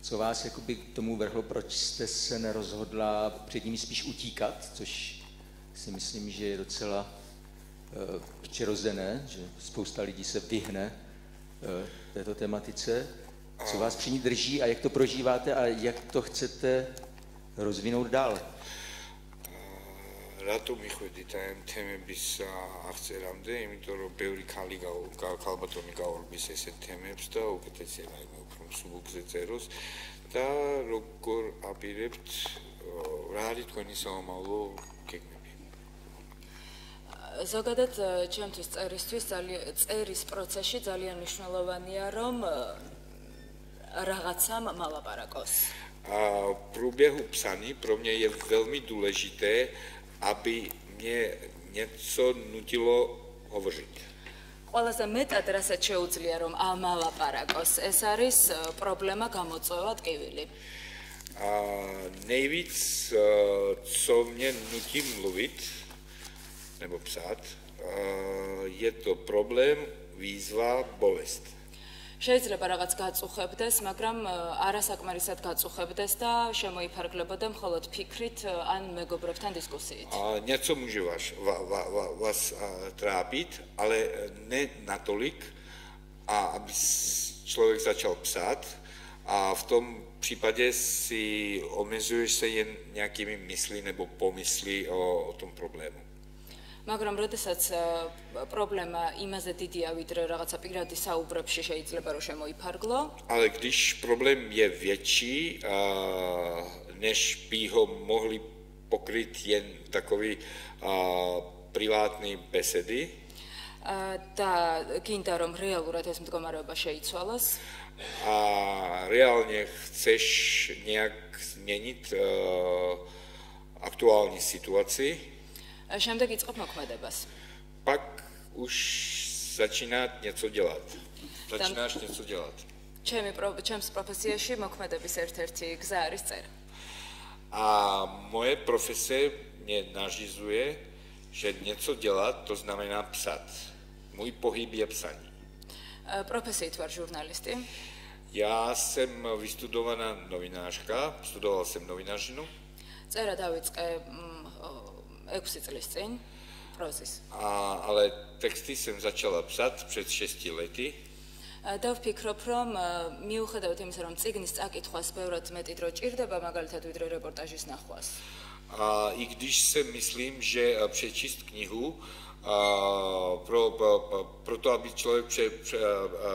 co vás jakoby k tomu vrhlo, proč jste se nerozhodla před nimi spíš utíkat, což si myslím, že je docela přirozené, že spousta lidí se vyhne této tematice. Co vás při ní drží a jak to prožíváte a jak to chcete rozvinout dál? რატო მიხვედით აი ამ თემების აღწერამდე, იმიტომ რომ ბევრი ხალი ქალბატონი გაურბის ესეთ თემებს და უკეთესია აი უფრო მსუბუქზე წეროს და როგორ აპირებთ რა არის თქვენი სამომავლო გეგმები? ზოგადად ჩემთვის წერისთვის ძალიან წერის პროცესში ძალიან მნიშვნელოვანია რომ რაღაცამ მალაპარაკოს. A průběhu psaní pro mě je velmi důležité, aby mě něco nutilo hovořit. ყველაზე მეტად რასაც შეუძლია რომ ამალაპარაკოს, ეს არის პრობლემა გამოწვევა ტკივილი. A nejvíc, co mě nutí mluvit nebo psát, je to problém, výzva, bolest. შეიძლება რაღაც გაწუხებდეს, მაგრამ არასაკმარისად გაწუხებდეს და შემოიფარგლებოდა მხოლოდ ფიქრით ან მეგობრებთან დისკუსიით. А něco může vás vás trápit, ale ne natolik, a aby člověk začal psát a v tom případě si omezuješ se jen nějakými mysli nebo pomysly o, o tom problému. მაგრამ როდესაც პრობლემა იმაზე დიდია, ვიდრე რაღაცა პირადი საუბრებში შეიძლება რომ შემოიფარგლო. Ale když problém je větší, než by ho mohli pokryt jen takový privátní besedy, და გინდა რომ რეალურად ეს მდგომარეობა შეიცვალოს. a reálně chceš nějak změnit aktuální situaci, შემდეგ იწყებ მოქმედებას. Pak už začíná něco dělat. Začínáš něco dělat. ჩემი ჩემს პროფესიაში მოქმედების ერთ-ერთი გზა არის წერა. A moje profese mě nařizuje, že něco dělat, to znamená psat. Můj pohyb je psaní. Profesiით ვარ ჟურნალისტი. Já jsem vystudovaná novinářka, studoval jsem novinařinu. წერა დავიწყე 6 წლის წინ პროზის. ale teksty jsem začala psát před 6 lety. და ვფიქრობ, რომ მიუხედავად იმისა, რომ წიგნის წაკითხვას ბევრად მეტი დრო ჭირდება, მაგალითად, ვიდრე რეპორტაჟის ნახვას. А и když se myslím, že přečíst knihu, pro, pro to, aby člověk pře, pře,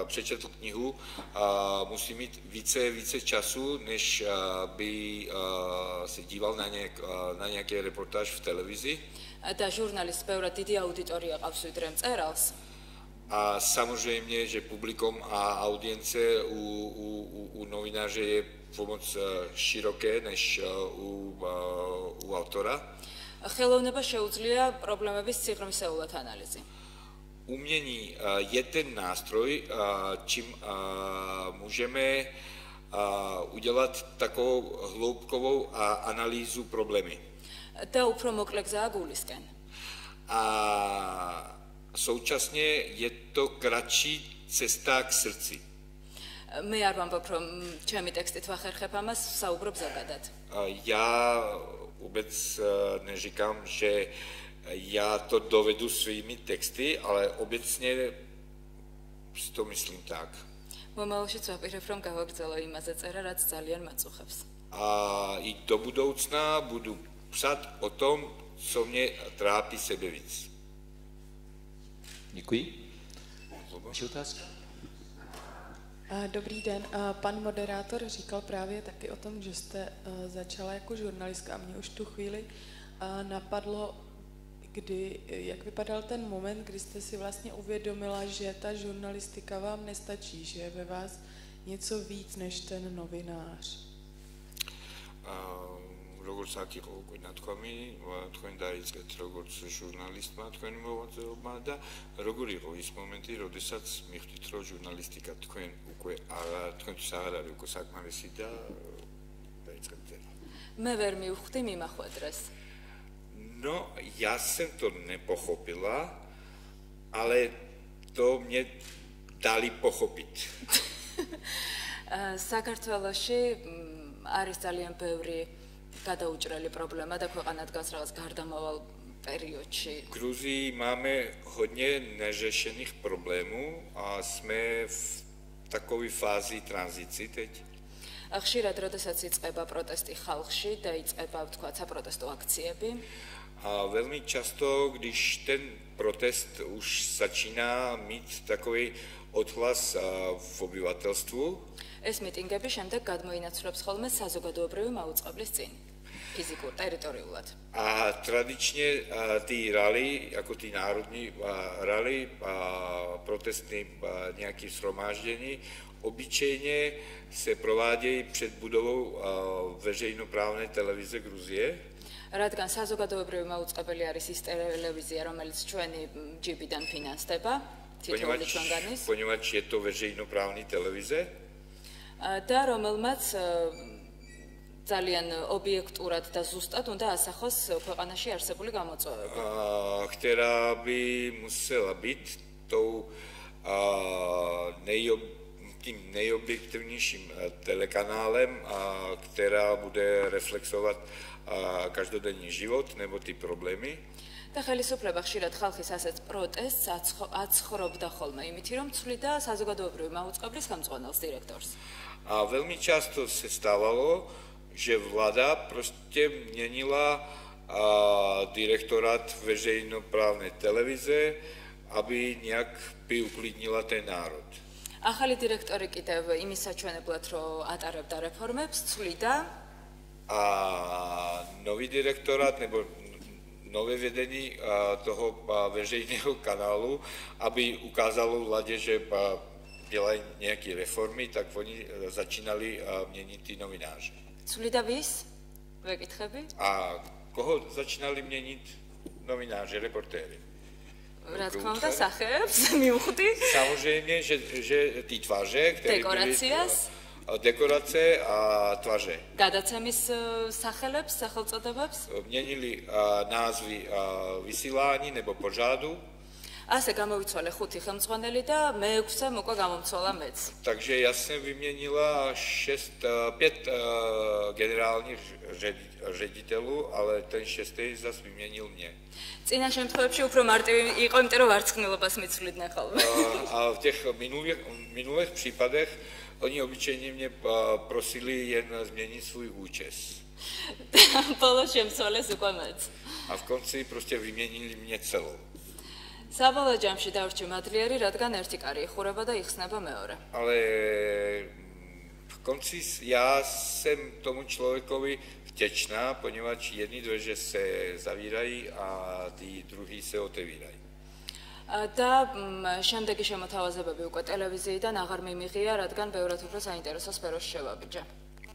přečetl knihu, musí mít více, více času, než by se díval na, nějak, na nějaký reportáž v televizi. და ჟურნალის ბევრად დიდი აუდიტორია ყავს ვიდრე მწერალს. A samozřejmě, že publikum a audience u, u, u, u novináře je pomoc široké než u, u autora. ხელოვნება შეუძლია პრობლემების სიღრმისეულად ანალიზი. Umění je ten nástroj, čím můžeme udělat takovou hloubkovou analýzu problémy. და უფრო მოკლე გზაა გულისკენ. A současně je to kratší cesta k srdci. მე არ ვამბობ რომ ჩემი ტექსტით ვახერხებ ამას, საუბრობ ზოგადად. Ja vůbec eh, neříkám, že já to dovedu svými texty, ale obecně si to myslím tak. A i do budoucna budu psát o tom, co mě trápí sebe víc. Děkuji. Vaše otázka? Dobrý den. Pan moderátor říkal právě taky o tom, že jste začala jako žurnalistka a mě už tu chvíli napadlo, kdy, jak vypadal ten moment, kdy jste si vlastně uvědomila, že ta žurnalistika vám nestačí, že je ve vás něco víc než ten novinář. Uh... როგორც აქ იყო უკვე ნათქვამი, თქვენ დაიწყეთ როგორც ჟურნალისტმა თქვენი მოღვაწეობა და როგორ იყო ის მომენტი, როდესაც მიხვდით, რომ ჟურნალისტიკა თქვენ უკვე თქვენთვის აღარ არის უკვე საკმარისი და დაიწყეთ წერა. მე ვერ მივხვდი მიმახვედრეს. No, ja jsem to nepochopila, ale to mě dali pochopit. საქართველოში არის ძალიან ბევრი გადაუჭრელი პრობლემა და ქვეყანა დგას რაღაც გარდამავალ периодში. В Грузии máme hodně neřešených problémů a jsme v takové fázi tranzici teď. ხშირად, როდესაც იწყება პროტესტი ხალხში და იწყება, თქვა, საპროტესტო აქციები. A velmi často, když ten protest už začíná mít takový odhlas v obyvatelstvu, ეს მიტინგები შემდეგ გადმოინაცვლებს ხოლმე საზოგადოებრივი მაუწყებლის წინ ფიზიკურ ტერიტორიულად. A tradičně a, ty rally, jako ty národní a, rally, a, protestní a, nějaké shromáždění, obyčejně se provádějí před budovou a, veřejnoprávné televize Gruzie. რადგან საზოგადოებრივი მაუწყებელი არის ის ტელევიზია, რომელიც ჩვენი მ, ჯიბიდან ფინანსდება, თითოეული Poněvadž, ჩვენგანის, poněvadž je to veřejnoprávní televize, ა, და რომელმაც ძალიან ობიექტურად და ზუსტად უნდა ასახოს ქვეყანაში არსებული გამოწვევები. musela být tou a, nejob, tím nejobjektivnějším telekanálem, která bude reflexovat každodenní život nebo ty problémy. და ხელისუფლება ხშირად ხალხის ასეთ პროტესტს აცხ- აცხრობდა ხოლმე იმითი, რომ ცვლიდა საზოგადოებრივი მაუწყებლის ხელმძღვანელს დირექტორს. A velmi často se stávalo, že vláda prostě měnila a, direktorát veřejnoprávné televize, aby nějak by uklidnila ten národ. ახალი დირექტორი კიდევ იმის საჩვენებლად, რომ ატარებდა რეფორმებს, ცვლიდა A nový direktorát nebo nové vedení a, toho a, veřejného kanálu, aby ukázalo vládě, že a, dělají nějaké reformy, tak oni eh, začínali eh, měnit ty novináře. Co lidé víc? A koho začínali měnit novináři, reportéry? Samozřejmě, že, že ty tváře, které Dekoracias. byly, eh, dekorace a tváře. Gadacemi s sacheleps, sachelcotepeps? Měnili názvy vysílání nebo pořádu ასე გამოვიცვალე ხუთი ხელმძღვანელი და მეექვსე მოკვა გამომცვალა მეც. takže já jsem vyměnila šest, a, pět a, generálních ředi- ředitelů, ale ten šestý zas vyměnil mě. წინა შემთხვევებში უფრო მარტივი იყო, იმიტომ რომ ვარცხნილობას მიცვლიდნენ ხოლმე. A, a v těch minulých, minulých případech oni obyčejně mě a, prosili jen změnit svůj účes. ბოლოს შემცვალეს უკვე მეც. A v konci prostě vyměnili mě celou. საბოლოო ჯამში დავრჩი მადლიერი, rადგან ერთი კარი იხურება და იხსნება მეორე. Ale konci s- já jsem tomu člověkovi vděčná, poněvadž jedny dveře se zavírají a ty druhý se otevírají. და შემდეგი შემოთავაზებები უკვე ტელევიზიიდან აღარ მიმიღია, rადგან ბევრად უფრო საინტერესო სფეროში შევაბიჯა.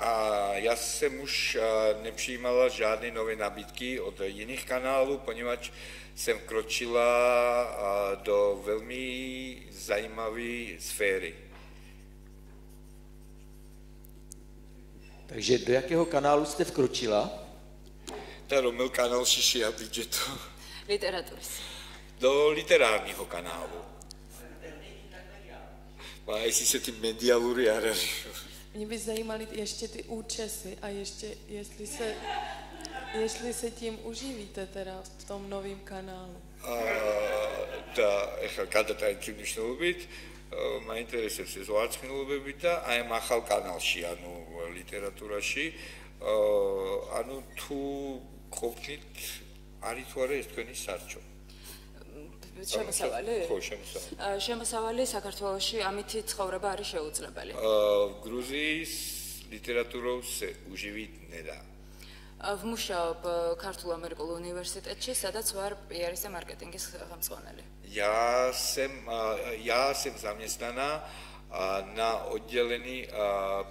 A já jsem už eh, nepřijímala žádné nové nabídky od jiných kanálů, poněvadž jsem kročila eh, do velmi zajímavé sféry. Takže do jakého kanálu jste vkročila? Teda byl kanál Šiši a to. Literatursi. Do literárního kanálu. A jestli se ty medialury já Mě by zajímaly ještě ty účesy a ještě, jestli se, jestli se tím uživíte teda v tom novém kanálu. და ეხლა გადატანითი მნიშვნელობით აა, მაინტერესებს ეს ვარცხნილობები და აი ამ ახალ კანალში, ანუ ლიტერატურაში, აა, ანუ თუ ყოფნით არის თუ არა ეს თქვენი სარჩო? შემოსავალი? ხო, შემოსავალი. შემოსავალი საქართველოში ამითი ცხოვრება არის შეუძლებელი. აა, გრუზიის ლიტერატურով se uživit nedá. ა, ვმუშაობ ქართულ ამერიკულ უნივერსიტეტში, სადაც ვარ PR-ის და მარკეტინგის ხელმძღვანელი. Já jsem, a, já jsem zaměstnaná a, na oddělení a,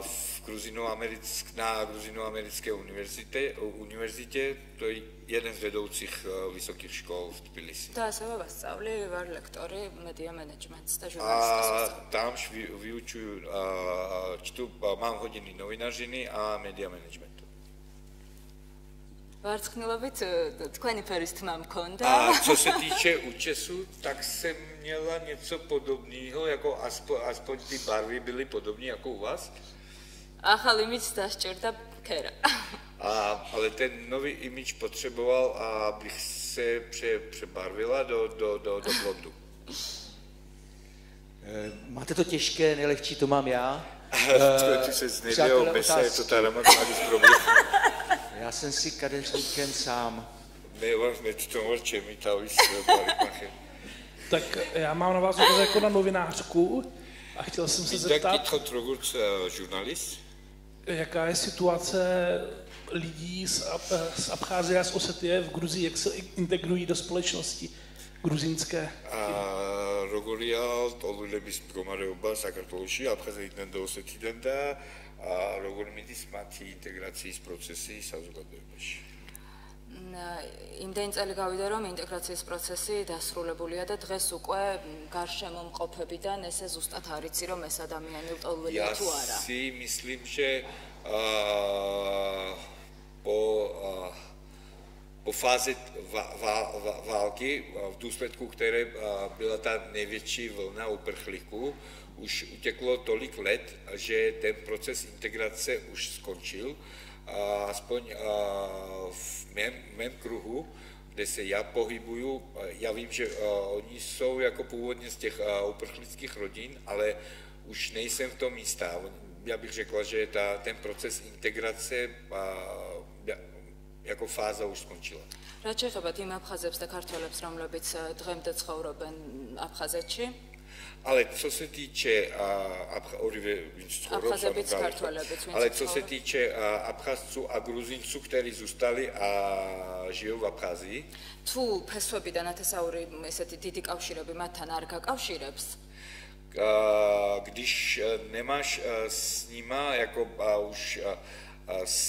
v Gruzinoamerick, na Gruzinoamerické univerzitě, univerzitě, to je jeden z vedoucích eh, vysokých škol v Tbilisi. Da, jsem ve Vastavli, var lektory, media management, A tam vyučuju, čtu, mám hodiny novinařiny a media managementu. Várcknulovit, eh, tkveni perist mám konda. A co se týče účesu, tak jsem měla něco podobného, jako aspoň, aspoň ty barvy byly podobné jako u vás? Aha, limit ta čerta kera. A, ale ten nový imič potřeboval, abych se pře, přebarvila do, do, do, do blondu. Eh, máte to těžké, nejlehčí to mám já. ty eh, se znevěl, je to tady má problém. Já jsem si kadeřníkem sám. Ne, vás to morče mi ta vysvětlá, Tak já mám na vás otázku jako na novinářku a chtěl jsem se zeptat, Taky trogurc žurnalist. jaká je situace lidí z, Ab- z Abcházie a z Osetie v Gruzii, jak se integrují do společnosti gruzínské. ა როგორია ტოლულების მდგომარეობა საქართველოში აფხაზეთიდან და ოსეთიდან და ა, როგორ მიდის მათი ინტეგრაციის პროცესი საზოგადოებაში იმდენ წელი გავიდა რომ ინტეგრაციის პროცესი დასრულებულია და დღეს უკვე გარშემო მყოფებიდან ესე ზუსტად არიცი რომ ეს ადამიანი ლტოლველია თუ არა. a, po a, po fázi va- va- va- války a, v důsledku které byla ta největší vlna uprchlíků už uteklo tolik let že ten proces integrace už skončil aspoň a, v mém, mém kruhu kde se já pohybuju, a já vím, že a, oni jsou jako původně z těch a, uprchlických rodin, ale už nejsem v tom místa. Já bych řekla, že ta, ten proces integrace a, ja- jako fáza už skončila. რაც შეეხება იმ აფხაზებს და ქართველებს, რომლებიც э, დღემდე ცხოვრობენ აფხაზეთში, Ale co se týče a, Abcha- orive, vinc skoro, Abchazebic, samozřejmě, Kartvolebic, vinc ale co se skoro. týče a, Abchazců a Gruzinců, kteří zůstali a žijou v Abcházii, თუ ფესვებიდან ათესაური ესეთი დიდი კავშირები მათთან არ გაკავშირებს, a, když a, nemáš a, s nima jako a, už a, a, s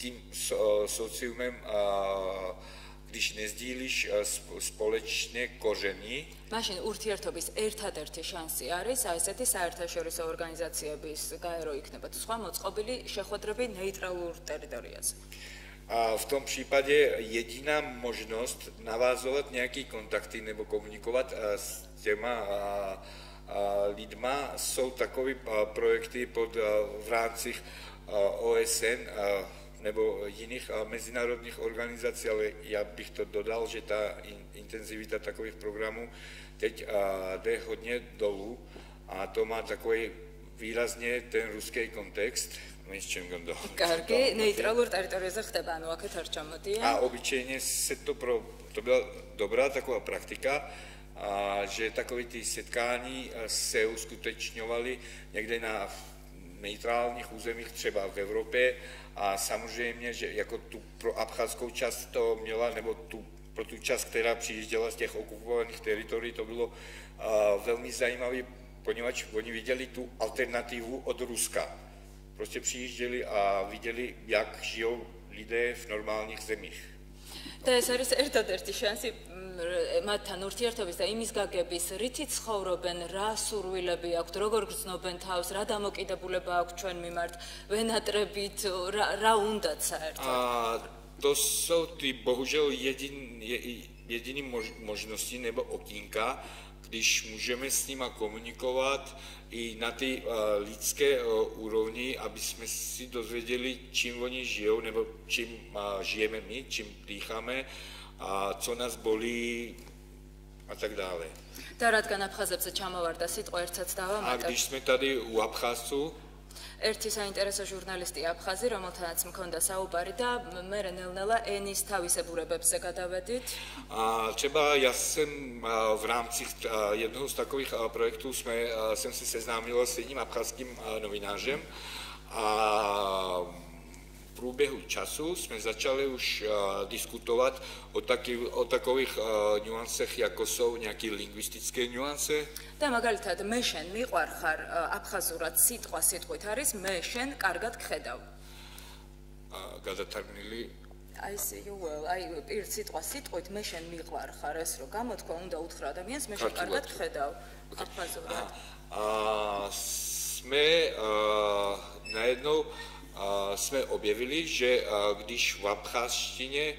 tím so, sociumem, a, když nezdílíš a, sp- společně kořeny, მაშინ ურთიერთობის ერთადერთი შანსი არის აი ესეთი საერთაშორისო ორგანიზაციების გაერო იქნება თუ სხვა მოწყობილი შეხვედრები ნეიტრალურ ტერიტორიაზე. A v tom případě jediná možnost navázovat nějaký kontakty nebo komunikovat a, s těma a, a, lidma jsou takové a, projekty pod, a, v rámci a, OSN a, nebo jiných a, mezinárodních organizací, ale já bych to dodal, že ta in, intenzivita takových programů teď a, jde hodně dolů a to má takový výrazně ten ruský kontext, mainstream gondol. კარგი, ნეიტრალურ ტერიტორიაზე ხდება, ანუ აქეთ არ ჩამოდიან. A obyčejně se to pro, to byla dobrá taková praktika, a že takové ty setkání a, se uskutečňovaly někde na neutrálních územích třeba v Evropě a samozřejmě, že jako tu pro abcházskou část to měla, nebo tu pro tu část, která přijížděla z těch okupovaných teritorií, to bylo uh, velmi zajímavé, poněvadž oni viděli tu alternativu od Ruska. Prostě přijížděli a viděli, jak žijou lidé v normálních zemích. Tā es varu že ar šo მათთან ურთიერთობის და იმის გაგების, რითი ცხოვრობენ, რა სურვილები აქვთ, როგორ გრძნობენ თავს, რა დამოკიდებულება აქვთ ჩვენ მიმართ, ვენატრებით, რა რა უნდათ საერთოდ. A to jsou ty bohužel jedin, je, jediný mož, možnosti nebo okýnka, když můžeme s nima komunikovat i na ty uh, lidské uh, úrovni, aby jsme si dozvěděli, čím oni žijou nebo čím uh, žijeme my, čím dýcháme a co nás bolí a tak dále. და რადგან აფხაზებზე ჩამოვარდა სიტყვა ერთსაც დავამატებ. když jsme tady u Abcházců, ერთი საინტერესო ჟურნალისტი აფხაზი, რომელთანაც მქონდა საუბარი და მე ნელ-ნელა ენის თავისებურებებზე გადავედით. A třeba já jsem v rámci jednoho z takových projektů jsme, jsem se seznámil s jedním abchazským novinářem a v průběhu času jsme začali už diskutovat o, taky, o takových nuancech, jako jsou nějaké lingvistické nuance, და მაგალითად მე შენ მიყვარ ხარ ა, აფხაზურად სიტყვა სიტყვით არის მე შენ კარგად გხედავ. გადათარგმნილი. აი ეს you will აი პირ სიტყვა სიტყვით მე შენ მიყვარ ხარ ეს რო გამოთქვა უნდა უთხრა ადამიანს მე შენ კარგად გხედავ აფხაზურად. Jsme a, najednou a, jsme objevili, že když v abcházštině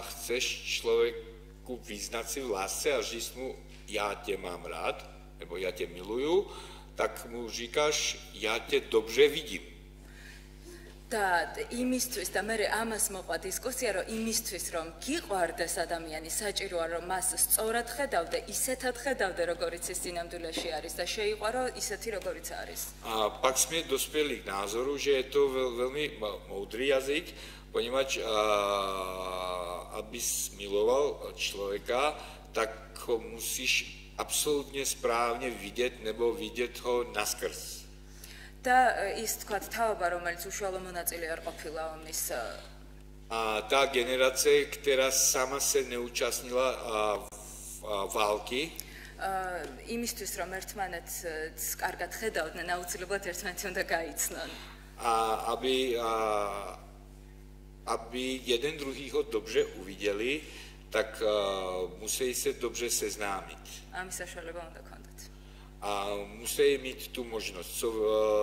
chceš člověku vyznat si v lásce a říct mu já tě mám rád, nebo já tě miluju, tak mu říkáš já tě dobře vidím. და იმისთვის და მე ამას მოყვა დისკუსია რომ იმისთვის რომ გიყვარდეს ადამიანი საჭიროა რომ მას სწორად ხედავდე ისეთად ხედავდე როგორიც ის ძინამდვილეში არის და შეიყვარო ისეთი როგორიც არის а пак сме доспели к назору že je to veľmi múdry jazyk ponieważ abys miloval človeka tak ho musíš absolútne správne vidieť nebo vidieť ho naskrz და ის თქვა თავობა რომელიც უშუალო მონაწილე არ ყოფილა ომის а та генерация которая сама се не участвовала в валке а იმისთვის რომ ერთმანეთს კარგად ხედავდნენ აუცილებლად ერთმანეთი უნდა გაიცნონ а аби аби jeden druhýho dobře uviděli tak musí se dobře seznámit ამის საშუალება უნდა ქონდეთ A musí mít tu možnost, co,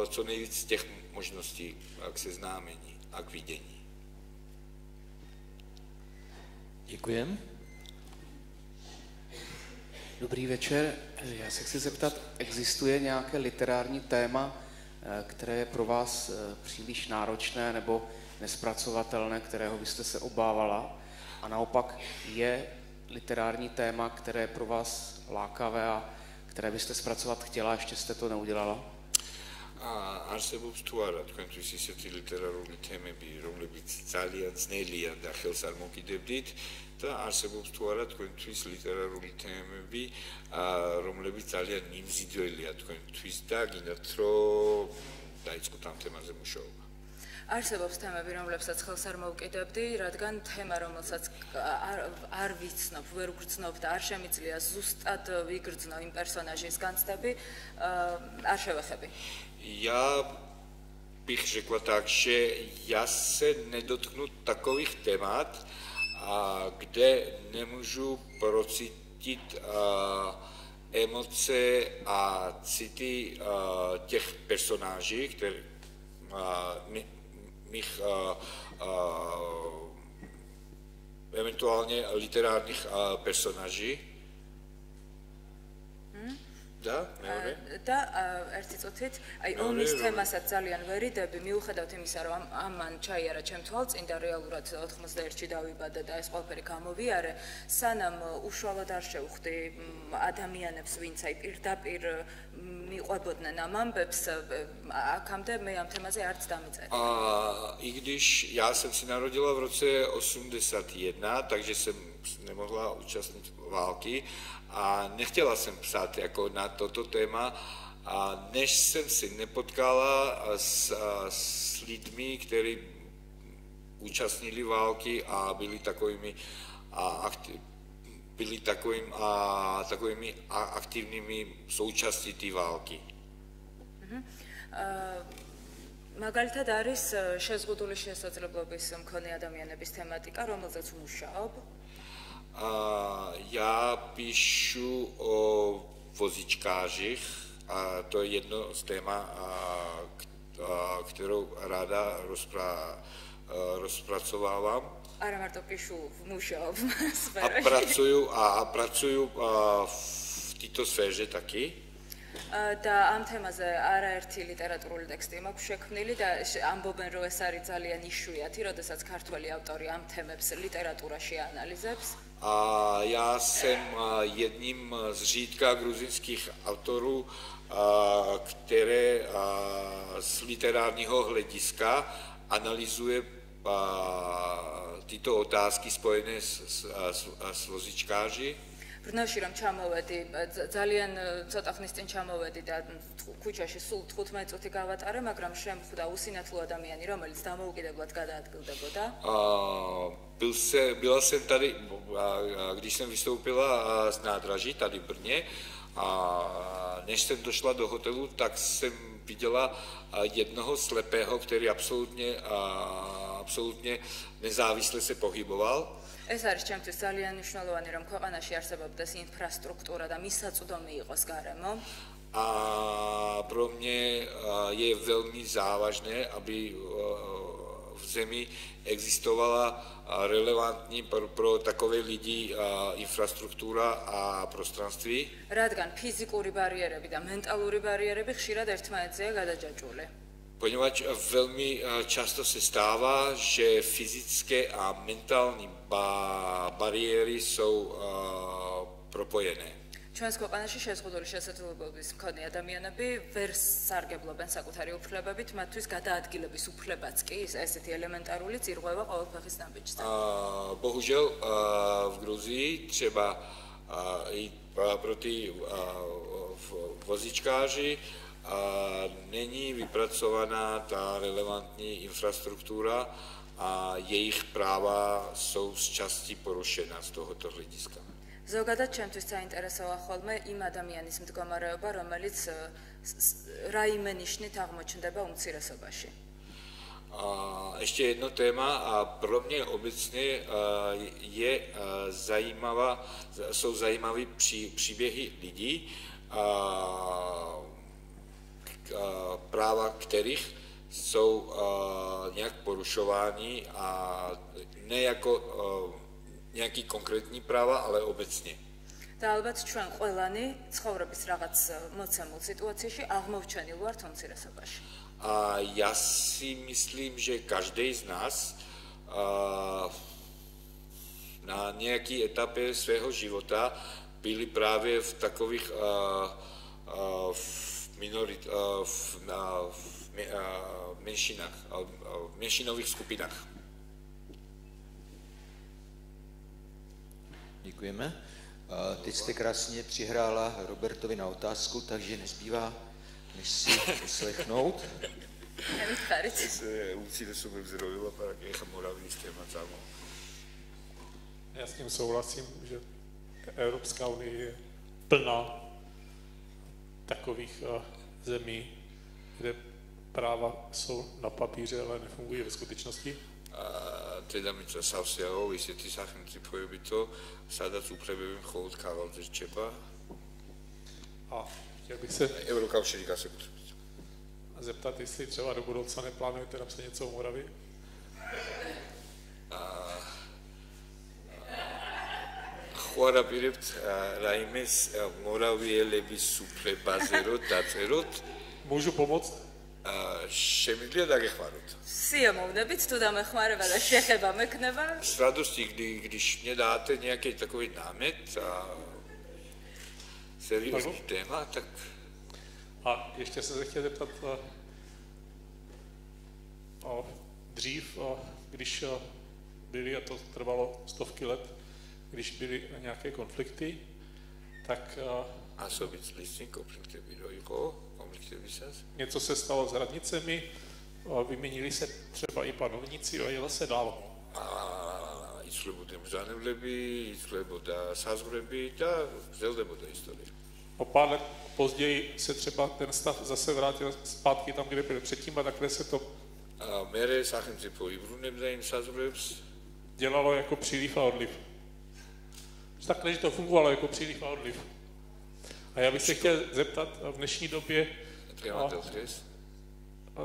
eh, co nejvíc z těch možností k seznámení a k vidění. Děkujeme. Dobrý večer. Já se chci zeptat, existuje nějaké literární téma, eh, které je pro vás eh, příliš náročné nebo nespracovatelné, kterého byste se obávala? A naopak je literární téma, které je pro vás lákavé a které byste zpracovat chtěla, ještě jste to neudělala? არსებობს თუ არა თქვენთვის ისეთი ლიტერარული თემები, რომლებიც ძალიან ძნელია და ხელს არ მოკიდებდით და არსებობს თუ არა თქვენთვის ლიტერარული თემები, რომლებიც ძალიან მიმზიდველია თქვენთვის და გინდათ რომ დაიწყოთ ამ თემაზე მუშაობა. არსებობს თემები, რომლებსაც ხელს არ მოვკიდებდი, რადგან თემა, რომელსაც არ არ ვიცნობ, ვერ გრძნობ და არ შემიძლია ზუსტად ვიგრძნო იმ პერსონაჟის განცდები, არ შევეხები. Я tak, že já se nedotknu takových témat, a kde nemůžu procítit a, emoce a city a, těch personáží, které mých a, a, eventuálně literárních personáží, და მეორე და ერთი წუთით აი ომის თემასაც ძალიან ვერიდები მიუხედავთ იმისა რომ ამან ჩაიარა ჩემ თვალწინ და რეალურად 91-ში დავიბადა და ეს ყველაფერი გამოვიარე სანამ უშუალოდ არ შევხვდი ადამიანებს ვინც აი პირდაპირ მიყვებოდნენ ამ ამბებს აქამდე მე ამ თემაზე არც დამიწერე. А, и když я jsem si narodila v roce 81, takže jsem nemohla účastnit války a nechtěla jsem psát jako na toto téma a než jsem si nepotkala s, s lidmi, kteří účastnili války a byli takovými a, aktiv, byli takovým, a, takovými aktivními součástí té války. მაგალითად არის შეზღუდული შესაძლებლობის მქონე ადამიანების თემატიკა, რომელზეც ვმუშაობ. А я пишу о возичкажих, а то je jedno z téma, kterou ráda rozpra, rozpracovávám. არა მარტო პიშუ მუშაობ სფეროში. აპრაცუju a აპრაცუju в тито сфере таки. და ამ თემაზე არაერთი ლიტერატურული ტექსტი მაქვს შექმნილი და ამბობენ რომ ეს არის ძალიან იშვიათი, როდესაც ქართველი ავტორი ამ თემებს ლიტერატურაში აანალიზებს. А я jsem jedním z řídka gruzínských autorů, které z literárního hlediska analyzuje tyto otázky spojené s, s, s, s vozičkáři ბნოში რომ ჩამოვედი, ძალიან ცოტა ხნის წინ ჩამოვედი და ქუჩაში სულ 15 წუთი გავატარე, მაგრამ შემხვდა უსინათლო ადამიანი, რომელიც დამოუკიდებლად გადაადგილდებოდა. აა byl se, byla jsem tady, když jsem vystoupila z nádraží tady v Brně a než jsem došla do hotelu, tak jsem viděla jednoho slepého, který absolutně, absolutně nezávisle se pohyboval ეს არის ჩემთვის ძალიან მნიშვნელოვანი რომ ქვეყანაში არსებობდეს ინფრასტრუქტურა და მისაწვდომი იყოს გარემო. А про мне je veľmi závažné, aby v zemi existovala relevantní pro, pro takové lidi infrastruktúra a prostranství. რადგან ფიზიკური ბარიერები და მენტალური ბარიერები ხშირად ერთმანეთზეა გადაჯაჭვული. ponieważ velmi často se stává, že fyzické a mentální ba- bariéry jsou uh, propojené. ჩვენს ქვეყანაში შეზღუდული შესაძლებლობების მქონე ადამიანები ვერ სარგებლობენ საკუთარი უფლებებით, მათთვის გადაადგილების უფლებაც კი ესეთი ელემენტარული წირღვევა ყოველ ფეხის ნაბიჯზე. Uh, bohužel uh, v Gruzii třeba uh, i pro ty uh, vozičkáři uh, není vypracovaná ta relevantní infrastruktura a jejich práva jsou z časti porušena z tohoto hlediska. ზოგადად ჩემთვის საინტერესოა ხოლმე იმ ადამიანის მდგომარეობა, რომელიც რაიმე ნიშნით აღმოჩნდება უმცირესობაში. A ještě jedno téma a pro mě obecně je zajímavá, jsou zajímavé pří, příběhy lidí, a, a, práva kterých jsou a, nějak porušovány a ne jako a, nejaký konkrétny práva, ale obecne. და ალბათ ჩვენ ყველანი ცხოვრების რაღაც მოცემულ სიტუაციაში აღმოვჩენილ ვართ უმცირესობაში. А я си мислим, že každý z nás а, на nejaký etape svého života byli právě v takových a, a, v minorit, a, v, a, v, a, menšinách, a, v menšinových skupinách. Děkujeme. Teď jste krásně přihrála Robertovi na otázku, takže nezbývá, než si vyslechnout. Já s tím souhlasím, že Evropská unie je plná takových eh, zemí, kde práva jsou na papíře, ale nefungují ve skutečnosti. დედამიწა სავსეაო ისეთი სახელმწიფოებითო სადაც უფლებები მხოლოდ ქაღალდზე რჩება a chtěl bych se Eurokavšíři განსაკუთრებით zeptat, jestli třeba do budoucna neplánujete napsat něco o Moravii? ხვარაპირებთ რაიმეს მორავიელების უფლებაზე რომ დაწეროთ Můžu pomoct? შემიძლია დაგეხმაროთ. სიამოვნებით თუ დამეხმარება და შეხება მექნება. С радостью, když мне дате nějaký takový námet a seriózní téma, tak... A ještě se chtěl zeptat, a dřív, a když byly, a to trvalo stovky let, když byly nějaké konflikty, tak... Eh, a co konflikty Něco se stalo s radnicemi, eh, vyměnili se třeba i panovníci a jelo se dál. A itslebuda lebi, i slibu da zeldebuda historie. O pár let později se třeba ten stav zase vrátil zpátky tam, kde byl předtím a takhle se to A Mere sachemci po Ibrunebdejn sazvrebs. Dělalo jako příliv a odliv. Takhle, že to fungovalo jako příliv a odliv. A já bych se chtěl zeptat, v dnešní době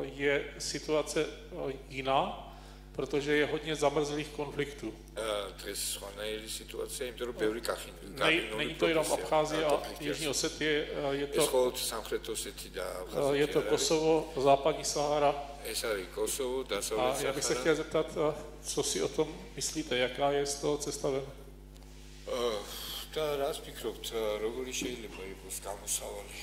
je situace jiná, protože je hodně zamrzlých konfliktů. Není to jenom Abcházie a Jižní Osetie, je to, je to Kosovo, západní Sahara. A já bych se chtěl zeptat, co si o tom myslíte, jaká je z toho cesta ven? და რას ფიქრობთ, როგორი შეიძლება იყოს გამოსავალი?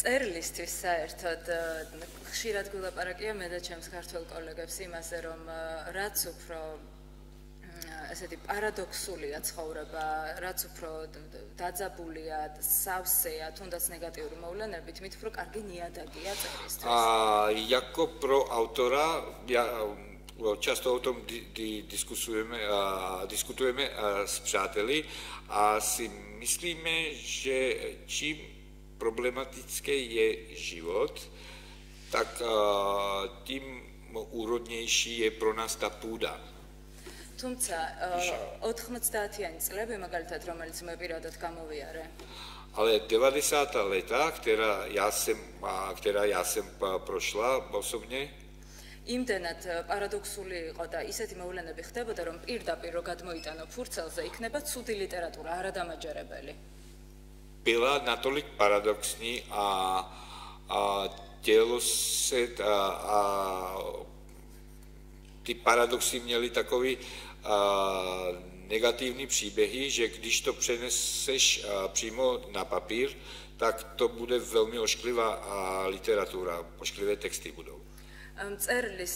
წერლისთვის საერთოდ ხშირად გულაპარაკია მე და ჩემს ქართველ კოლეგებს იმაზე, რომ რაც უფრო ესეთი парадоксულია ცხოვრება, რაც უფრო დაძაბულია, სავსეა, თუნდაც ნეგატიური მოვლენებით, მით უფრო კარგი ნიადაგია წერისთვის. აა იაკობ პრო ავტორა Často o tom di diskusujeme a, diskutujeme a s přáteli a si myslíme, že čím problematický je život, tak a, tím úrodnější je pro nás ta půda. თუმცა 80-იანი წლები მაგალითად რომელიც მე პირადად გამოვიარე ale 90. leta, která já jsem, která já jsem prošla osobně, იმდენად პარადოქსული იყო და ისეთი მოვლენები ხდებოდა, რომ პირდაპირ რო გადმოიტანო ფურცელზე, იქნება ცუდი ლიტერატურა, არადამაჯერებელი. byla natolik paradoxní a, a dělo se a, a ty paradoxy měly takový a, negativní příběhy, že když to přeneseš a, přímo na papír, tak to bude velmi ošklivá literatura, ošklivé texty budou. მწერლის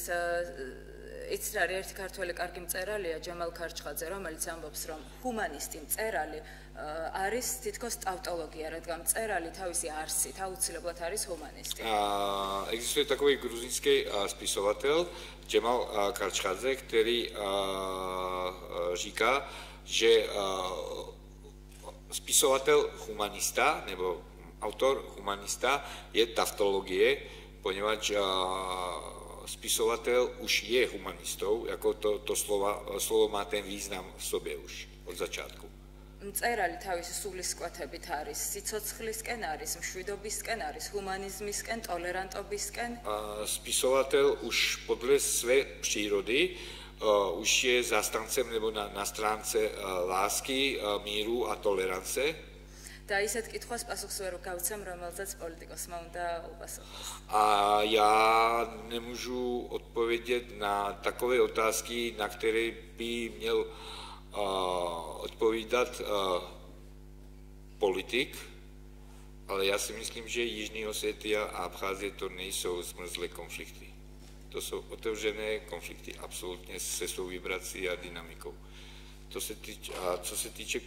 იცით არის ერთი ქართველი კარგი მწერალია ჯემალ ქარჩხაძე, რომელიც ამბობს, რომ ჰუმანისტი მწერალი არის თითქოს ტავტოლოგია, რადგან მწერალი თავისი არსით აუცილებლად არის ჰუმანისტი. А, existует такой грузинский списыватель Джемал Карчхадзе, который říká, že spisovatel humanista nebo autor humanista je tautologie, poněvadž spisovatel už je humanistou, jako to, to slova, slovo má ten význam v sobě už od začátku. მწერალი თავისი სულისკვეთებით არის სიცოცხლისკენ არის მშვიდობისკენ არის ჰუმანიზმისკენ ტოლერანტობისკენ spisovatel už podle své přírody už je zastancem nebo na, na stránce lásky, míru a tolerance. და ისეთ კითხვას პასუხს ვერ გავცემ, რომელზეც პოლიტიკოსმა უნდა უპასუხოს. A já nemůžu odpovědět na takové otázky, na které by měl uh, odpovídat politik, ale já si myslím, že Jižní Osetia a Abcházie to nejsou zmrzlé konflikty. To jsou otevřené konflikty absolutně se svou vibrací a dynamikou. To se týče, a co se týče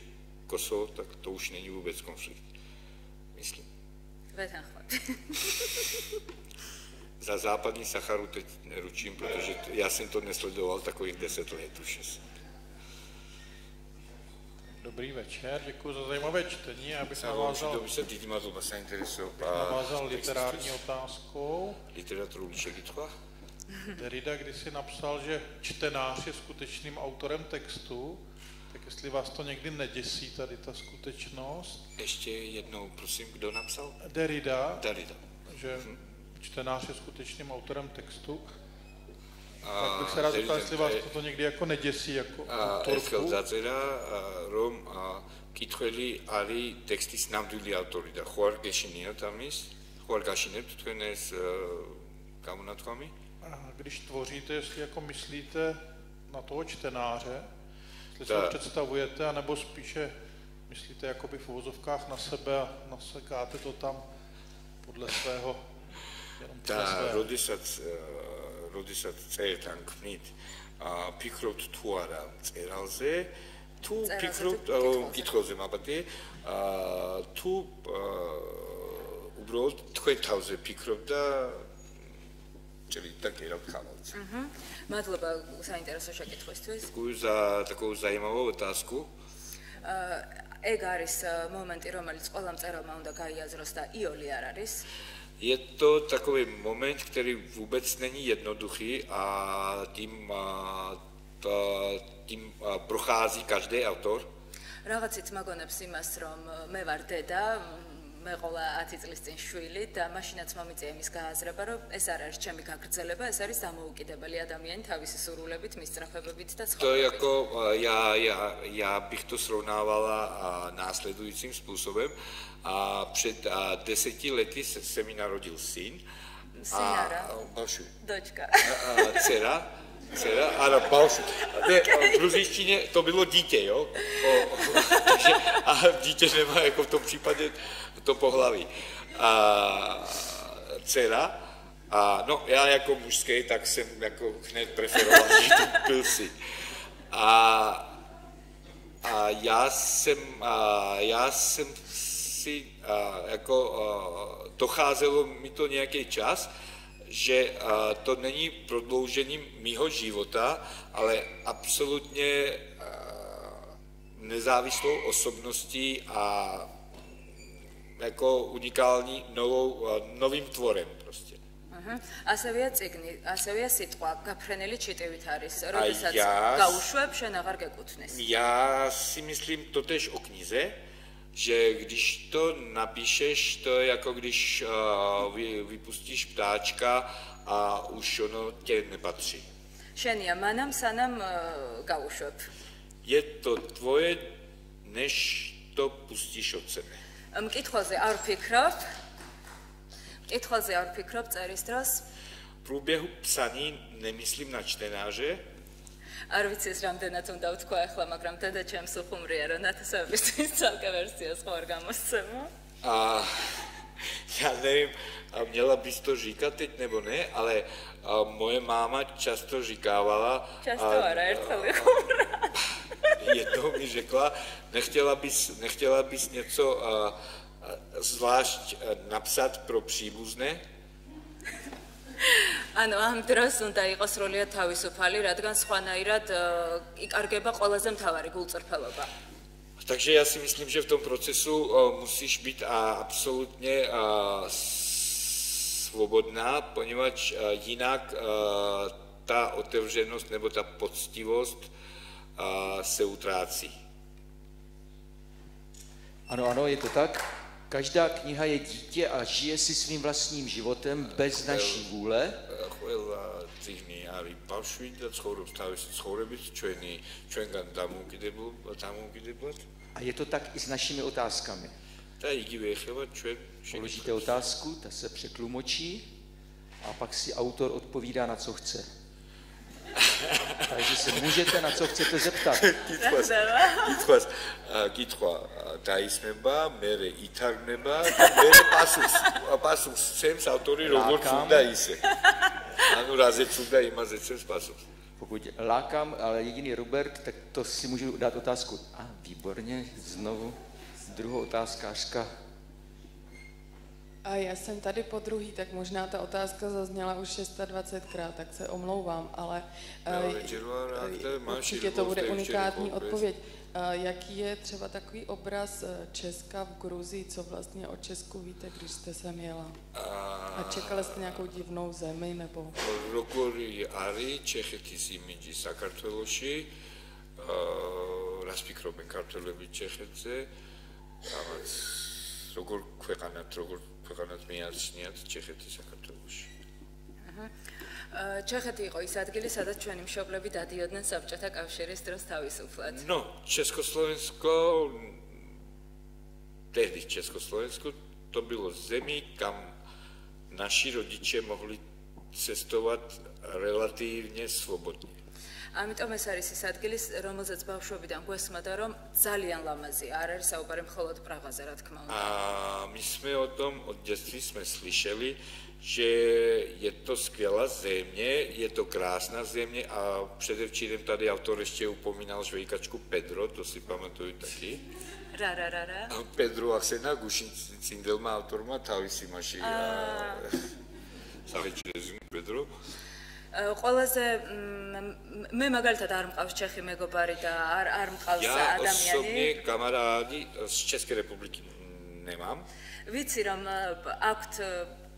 Kosovo, tak to už není vůbec konflikt. Myslím. Za západní Sacharu teď neručím, protože já jsem to nesledoval takových deset let už. Dobrý večer, děkuji za zajímavé čtení. Já bych navázal, navázal literární otázkou. Literaturu Ličegitva. Derrida kdysi napsal, že čtenář je skutečným autorem textu, jestli vás to někdy neděsí, tady ta skutečnost. Ještě jednou, prosím, kdo napsal? Derrida. Derrida. Že hm. čtenář je skutečným autorem textu. Tak bych se rád zeptal, jestli vás toto někdy jako neděsí jako autorku. დაწერა რომ კითხველი არის ტექსტის ნამდვილი ავტორი და ხო არ გეშინიათ ამის? ხო არ გაშინებთ თქვენ ეს გამონათქვამი? Když tvoříte, jestli jako myslíte na toho čtenáře, si ho představujete, anebo spíše myslíte jakoby v uvozovkách na sebe a nasekáte to tam podle svého, jenom podle svého. Da, rodisac, როდესაც წერთ ან ქმნით, აა ფიქრობთ თუ არა წერალზე, თუ ფიქრობთ კითხულზე მაბატი, აა თუ უბრალოდ თქვენ თავზე ფიქრობთ და ჭრით და კერავთ ხალხს. აჰა. მადლობა საინტერესო შეკითხვისთვის. გუზა такого займового таску. აა ეგ არის მომენტი, რომელიც ყველა მწერალმა უნდა გაიაზროს და იოლი არ არის. Je to takový moment, který vůbec není jednoduchý a tím, a, ta, tím a, prochází každý autor. რაღაცით მაგონებს იმას, რომ მე ვარ დედა, მე ყოლა 10 წლის წინ შვილი და მაშინაც მომიწია იმის გააზრება, რომ ეს არ არის ჩემი გაგრძელება, ეს არის დამოუკიდებელი ადამიანი თავისი სურვილებით, მისწრაფებებით და სხვა. То яко я я я bych to srovnávala následujícím způsobem. A před a, deseti lety se, se mi narodil syn. Synára. Balšu. A, a dcera. Ano, Balšu. Ne, v gruzíštině to bylo dítě, jo? O, takže, a dítě nemá jako v tom případě to pohlaví. A dcera, a no, já jako mužský, tak jsem jako hned preferoval, že to byl syn. A, a já jsem, a já jsem si jako docházelo mi to nějaký čas, že to není prodloužením mýho života, ale absolutně nezávislou osobností a jako unikální novou, novým tvorem prostě. ასევე ციგნი, ასევე სიტყვა გაფრენელი ჩიტევით არის, როდესაც გაუშვებ, შენ აღარ გეკუთვნის. Já si myslím totež o knize, že když to napíšeš, to je jako když uh, vy, vypustíš ptáčka a už ono tě nepatří. Šenia, manam sanam uh, gaušop. Je to tvoje, než to pustíš od sebe. მკითხველზე არ ვფიქრობ. მკითხველზე არ ვფიქრობ წერის დროს. Próbuję pisanie nie myślim naczytenarze. არ ვიცი ეს რამდენად უნდა ვთქვა ახლა, მაგრამ დედა ჩემს უხუმრია რომ ნათესავებისთვის ცალკე ვერსიას ხო არ გამოსცემო. აა já nevím, měla bys to říkat teď nebo ne, ale moje máma často říkávala... Často, a, Je jednou mi řekla, nechtěla bys, nechtěla bys něco zvlášť napsat pro příbuzné? ანუ ამ დროს უნდა იყოს სრულიად თავისუფალი, რადგან სხვანაირად იკარგება ყველაზე მთავარი გულწრფელობა. Takže já si myslím, že v tom procesu musíš být absolutně svobodná, poněvadž jinak ta otevřenost nebo ta poctivost se utrácí. Ano, ano, je to tak. Každá kniha je dítě a žije si svým vlastním životem bez naší vůle. წიგნი არის ბავშვი და ცხოვრობს თავისი ცხოვრებით ჩვენი ჩვენგან დამოუკიდებულ დამოუკიდებლად. A je to tak i s našimi otázkami. და იგივე ეხება ჩვენ Položíte otázku, ta se překlumočí a pak si autor odpovídá na co chce. Takže se můžete na co chcete zeptat. კითხვას კითხვას კითხვა დაისმება, მე ითარგმნება, მე პასუხს პასუხს ცემს ავტორი როგორც უნდა ისე. ანუ რაზეც უნდა იმაზე ცემს პასუხს. Pokud lákám, ale jediný Robert, tak to si můžu dát otázku. A výborně, znovu druhou otázkářka. A já jsem tady po druhý, tak možná ta otázka zazněla už 620krát, tak se omlouvám, ale určitě to bude unikátní odpověď. Jaký je třeba takový obraz Česka v Gruzii, co vlastně o Česku víte, když jste sem jela? A čekali jste nějakou divnou zemi nebo? Როგორი არის ჩეხეთის იმიჯი საქართველოში? რას ფიქრობენ ქართველები ჩეხეთზე? რაღაც როგორ ქვეყანად, როგორ ქვეყანად მიაჩნიათ ჩეხეთი საქართველოში. ჩეხეთი იყო ის ადგილი, სადაც ჩვენი მშობლები დადიოდნენ საბჭოთა კავშირის დროს თავისუფლად. No, Československo tedy Československo to bylo zemí, kam naši rodiče mohli cestovat relativně svobodně. ამიტომ ეს არის ის ადგილი, რომელზეც ბავშვობიდან გვესმოდა, რომ ძალიან ლამაზი არ არის საუბარი მხოლოდ პრაღაზე, რა თქმა უნდა. А, мы jsme o tom od детства jsme slyšeli, že je to skvělá země, je to krásná země a předevčírem tady autor ještě upomínal žvejkačku Pedro, to si pamatuju taky. Ra, ra, ra, ra. A Pedro Axena Gušin Cindelma autorma თავისი მასში. საერთოდ Pedro. ყველაზე მე მაგალითად არ მყავს ჩეხი მეგობარი და არ არ მყავს ადამიანი. Я особенно камаради с Чешской Республики немам. ვიცი რომ აქვთ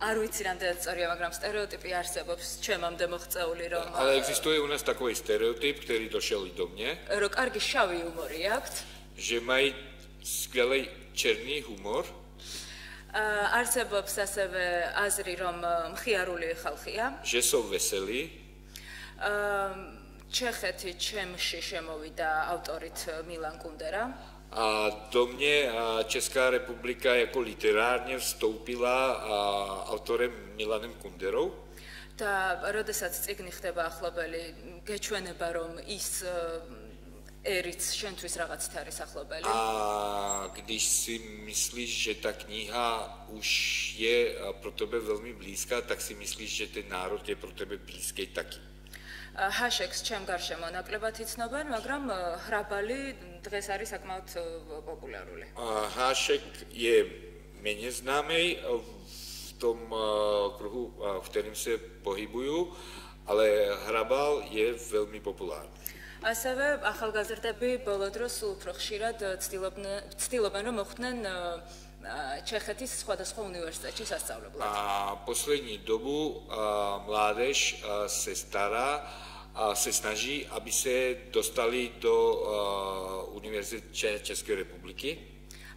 არ ვიცი რამდენად სწორია, მაგრამ стереотипы არსებობს ჩემამდე მოღწეული რომ Але экзистует у нас такой стереотип, который дошел и до меня. რომ კარგი შავი ჰუმორი აქვთ. Же май сквелый черный юмор. არსებობს ასევე აზრი, რომ მხიარული ხალხია. ჟესო ვესელი. აა ჩეხეთი ჩემში შემოვიდა ავტორით მილან კუნდერა. A do mě Česká republika jako literárně vstoupila autorem Milanem Kunderou. და როდესაც წიგნი ხდება chlobeli, გეჩვენება barom, ის eric šentvis ragats tady sachlobeli. A když si myslíš, že ta kniha už je eh, pro tebe velmi blízká, tak si myslíš, že ten národ je pro tebe blízký taky. ჰაშეკს ჩემ გარშემო ნაკლებად იცნობენ, მაგრამ hrabali დღეს არის საკმაოდ პოპულარული. ჰაშეკ е менее знаменый в том кругу, в котором се погибую, але храбал е вельми популярный. ასევე ახალგაზრდები ბოლო დროს უფრო ხშირად ცდილობენ ცდილობენ რომ მოხდნენ ČHTIS Skladasko Univerzita, či se stále A poslední dobu mládež se stará a se snaží, aby se dostali do Univerzity České republiky.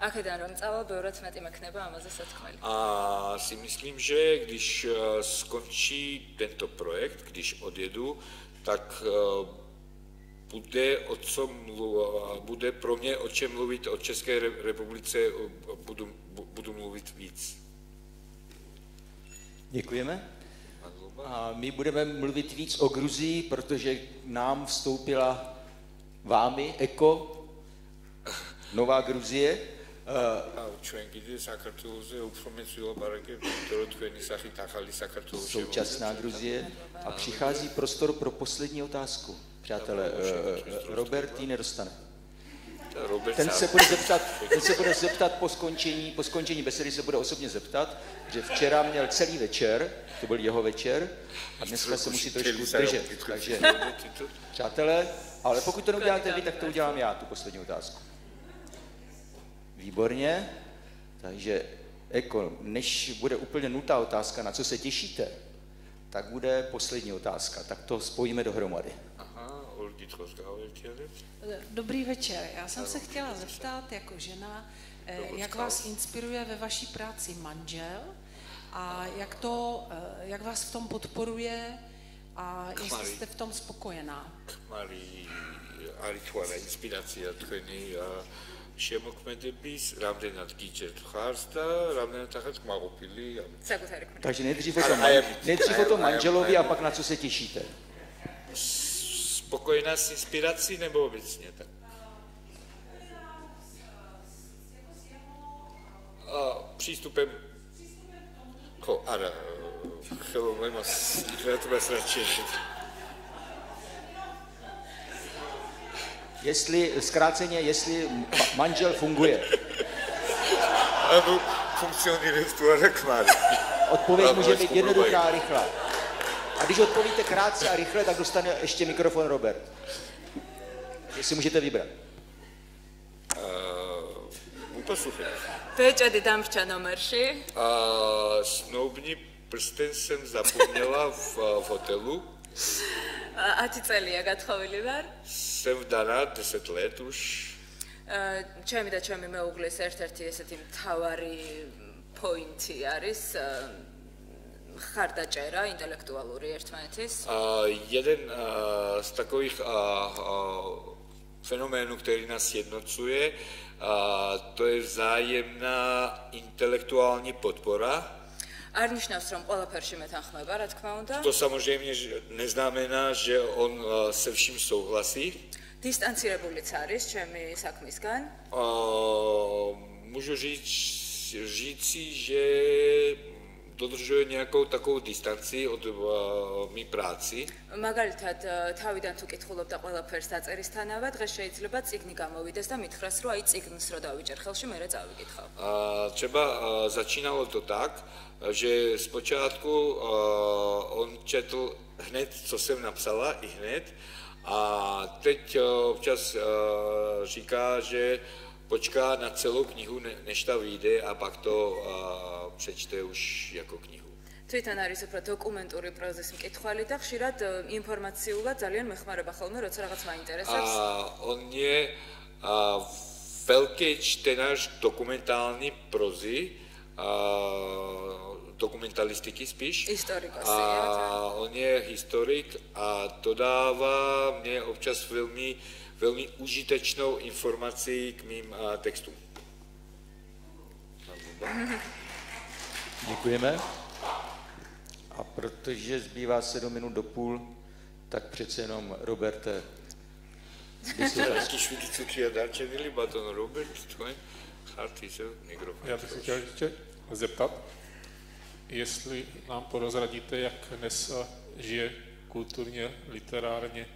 A když rám stále bylo, jsme tím akneba a mazé A si myslím, že když e, skončí tento projekt, když odjedu, tak e, bude, o co mluv, bude pro mě o čem mluvit o České republice, budu budu mluvit víc. Děkujeme. A my budeme mluvit víc o Gruzii, protože nám vstoupila vámi, Eko, Nová Gruzie. Současná Gruzie. A přichází prostor pro poslední otázku. Přátelé, Robert ji nedostane. Ten se bude zeptat, ten se bude zeptat po skončení, po skončení besedy se bude osobně zeptat, že včera měl celý večer, to byl jeho večer, a dneska se musí trošku držet. Takže, přátelé, ale pokud to neuděláte vy, tak to udělám já, tu poslední otázku. Výborně. Takže, Eko, než bude úplně nutá otázka, na co se těšíte, tak bude poslední otázka. Tak to spojíme dohromady. Dobrý večer. Já jsem se chtěla zeptat jako žena, eh, jak vás inspiruje ve vaší práci manžel a jak, to, eh, jak vás v tom podporuje a jestli jste v tom spokojená. Mari, არითვალა ინსპირაცია თქვენი შემოქმედების, რამდენად გიჭერთ ხარს და რამდენად ახეთ კმაყოფილი ამით. საკუთარი ქმედება. Takže nejdříve to, nejdříve to manželovi a pak na co se těšíte. spokojená s inspirací nebo obecně tak? A přístupem ko, ara, chelomlema s literatura. Jestli, zkráceně, jestli manžel funguje. Ano, funkcionuje v tu Odpověď může být jednoduchá a rychlá. A když odpovíte krátce a rychle, tak dostane ještě mikrofon Robert. Jestli můžete vybrat. Poslouchej. ბეჭადი დამრჩა ნომერში. აა სნობნი პრსტენსემ запомнила в отелу. 10 წელია გათხოვილი ვარ. სევდანა 10 лет уж. აა ჩემი და ჩემი მეუღლის ერთ-ერთი ესეთი მთავარი პოინტი არის აა მხარდაჭერა ინტელექტუალური ერთმანეთის? Jeden z takových fenoménů, který nás jednocuje, to je vzájemná intelektuální podpora. To samozřejmě neznamená, že on se vším souhlasí. Distancirებულიც არის ჩემი საქმისგან. აა, můžu říct říct si, že dodržuje nejakou takou distancii od mi práci. მაგალითად, თავიდან თუ კითხულობ და ყველაფერს დაწერისთანავე, დღეს შეიძლება ციგნი გამოვიდეს და მითხრას, რომ აი ციგნს რო დავიჭერ ხელში, მე რა წავიკითხავ. А, třeba začínalo to tak, že zpočátku on četl hned, co jsem napsala, i hned. A teď občas říká, že počká na celou knihu, než ta vyjde a pak to a, přečte už jako knihu. თვითონ არის უფრო დოკუმენტური პროზის მკითხველი და ხშირად ინფორმაციულად ძალიან მეხმარება ხოლმე, როცა რაღაც მაინტერესებს. on je a, velký čtenář dokumentální prozy, a, dokumentalistiky spíš. Historik asi, A on je historik a to dává mě občas velmi, velmi užitečnou informací k mým textům. Děkujeme. A protože zbývá sedm minut do půl, tak přece jenom, Roberte, Já bych se chtěl zeptat, jestli nám porozradíte, jak dnes žije kulturně, literárně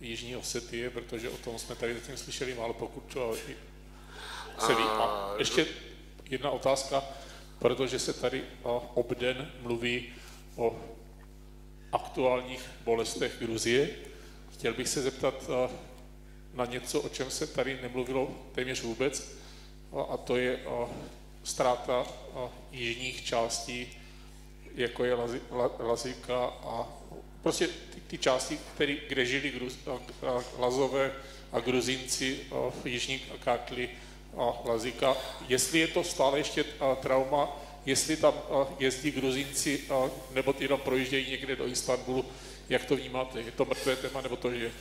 Jižní Osetie, protože o tom jsme tady zatím slyšeli málo, pokud celý. A ještě jedna otázka, protože se tady obden mluví o aktuálních bolestech Gruzie. Chtěl bych se zeptat na něco, o čem se tady nemluvilo téměř vůbec, a to je ztráta jižních částí, jako je Lazika a prostě ty, ty části, který, kde žili Gruz, Lazové a Gruzínci v Jižní Kákli a Lazika. Jestli je to stále ještě trauma, jestli tam jezdí Gruzínci nebo jenom projíždějí někde do Istanbulu, jak to vnímáte? Je to mrtvé téma nebo to je?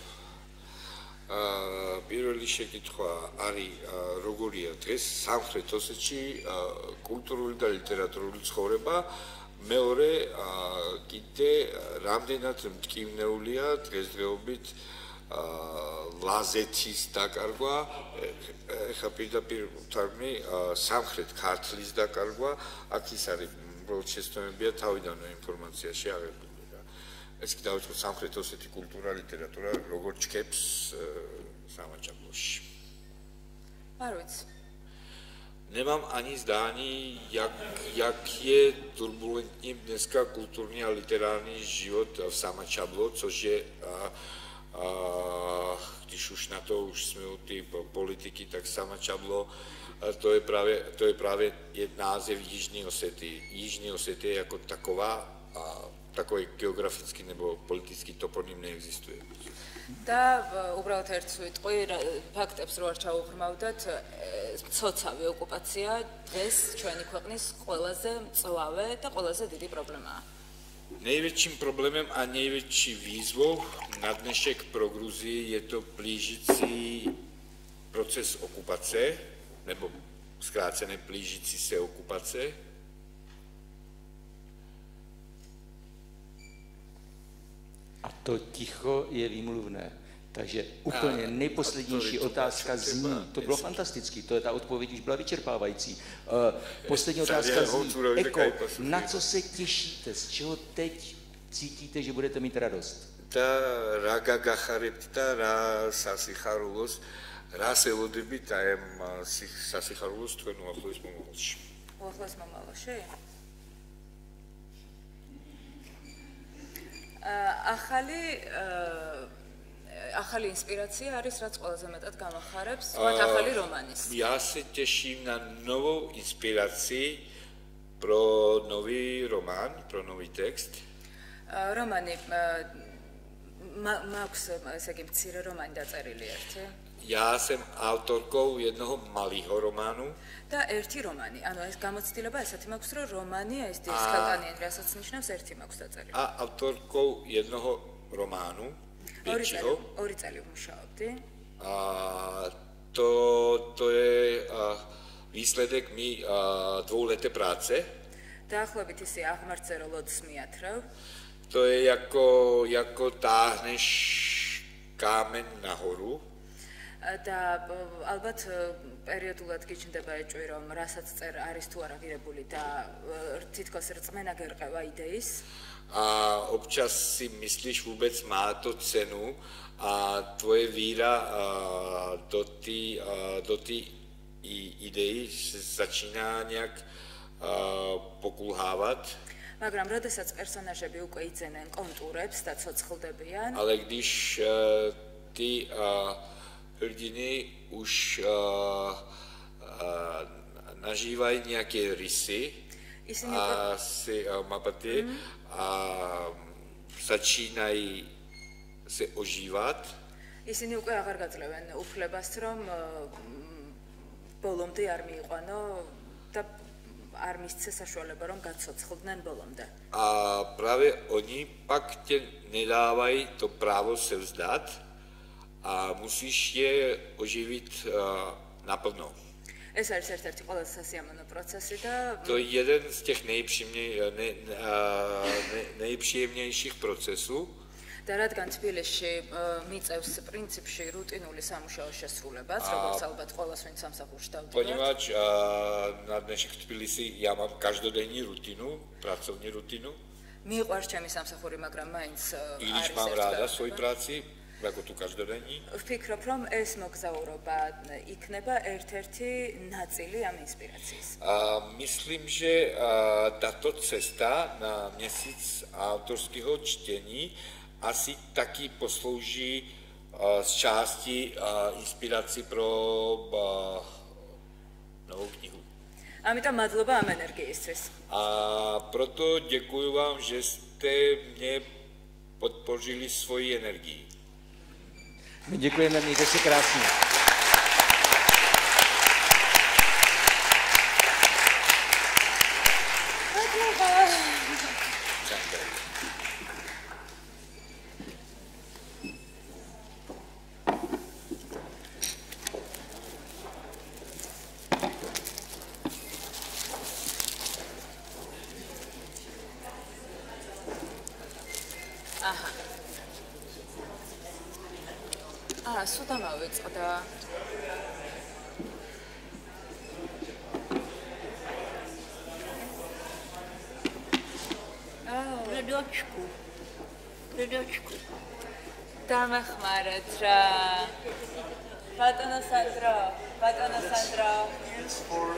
აა პირველი შეკითხვა არის როგორია დღეს სამხრეთ ოსეთში კულტურული და ლიტერატურული ცხოვრება მეორე კიდე რამდენად მტკივნეულია დღესდღეობით ლაზეთის დაკარგვა ეხა პირდაპირ თარგმნი სამხრეთ ქართლის დაკარგვა აქ ის არის უბრალოდ შეცდომებია თავიდანვე ინფორმაციაში აღებული რა. ეს კი დავიწყო სამხრეთ ოსეთი კულტურა ლიტერატურა როგორ ჩქებს სამაჩაბლოში არ ვიცი Nemam ani zdání, jak, jak je turbulentní dneska kulturní a literární život v Samačablo, což je, a, a, když už na to už jsme u ty politiky, tak Samačablo, to je právě, to je právě název Jižní Osety. Jižní Osety jako taková, a takový geografický nebo politický toponym neexistuje. და უბრალოდ ერთ სიტყვი ფაქტებს რო არ ჩაუბრმავდეთ ცოცავი ოკუპაცია დღეს ჩვენი ქვეყნის ყველაზე მწვავე და ყველაზე დიდი პრობლემაა. Najvětším problémem a největší výzvou na dnešek pro Gruzii je to blížící proces okupace, nebo zkráceně blížící se okupace, A to ticho je výmluvné. Takže úplně nejposlednější otázka zní, to bylo fantastické, to je ta odpověď už byla vyčerpávající. Uh, poslední otázka zní, Eko, na co se těšíte, z čeho teď cítíte, že budete mít radost? და რა გაგახარებთ და რა სასიხარულოს რას ელოდებით აი ამ სასიხარულოს თქვენ უახლოეს მომავალში? უახლოეს მომავალში? ახალი ახალი ინსპირაცია არის რაც ყველაზე მეტად გამახარებს ზოგად ახალი რომანის. Я сейчас на новой инспирации про новый роман, про новый текст. რომანი მაქვს ესე იგი მცირე რომანი დაწერილი ერთი. já jsem autorkou jednoho malého románu. Ta erti romány, ano, je kamocitila bá, sa tým akustro romány, a jste skladaný, já se cničnám, sa erti A autorkou jednoho románu, většího. Oricali mušal, ty. A to, to je a, výsledek mi a, dvou leté práce. Ta chlapi, ty si ahmarcerol od smiatrov. To je jako, jako táhneš kámen nahoru. და ალბათ პერიოდულად გიჩნდება ეჭვი რომ რასაც წერ არის თუ არა ღირებული და თითქოს რწმენა გერყევა იდეის а обчас си мислиш вубец маато цену а твое вира до ти до ти и идеи зачина няк покулхават მაგრამ როდესაც პერსონაჟები უკვე იძენენ კონტურებს და ცოცხლდებიან але když ти hrdiny už uh, uh, nažívají nějaké rysy a si uh, mapaty mm. a začínají se ožívat. ისინი უკვე აღარ გაძლევენ უფლებას რომ ბოლომდე არ მიიყვანო და არ მისცე საშუალება რომ გაცოცხლდნენ боломде. А праве они пак те не давай то право се вздат. а musíš je oživit naplno. ეს არის ერთ-ერთი ყველაზე სასიამოვნო პროცესი და to je jeden z těch nejpříjemnějších procesů. და რადგან თბილისში მიწევს პრინციპში რუტინული სამუშაო შესრულებას, როგორც ალბათ ყოველს ვინც სამსახურში დავდივართ. Понимаешь, на днешних Тбилиси я mám každodenní rutinu, pracovní rutinu. მიყვარს ჩემი სამსახური, მაგრამ მაინც არის ის. ის მამ რა და свой праці, Как у каждодневни? ვფიქრობ, რომ ეს მოგზაურობა იქნება ერთ-ერთი ნაწილი ამ ინსპირაციის. А, myslím, že tato cesta na měsíc autorského čtení asi taky poslouží z části inspiraci pro novou knihu. ამიტომ მადლობა ამ ენერგიისთვის. A proto děkuji vám, že jste mě podpořili svoji energii. Děkujeme, mějte se krásně. დამავიწყდა. აა, რედოჩკუ. რედოჩკუ. დამახმარეთ რა. ბატონო სანდრო, ბატონო სანდრო.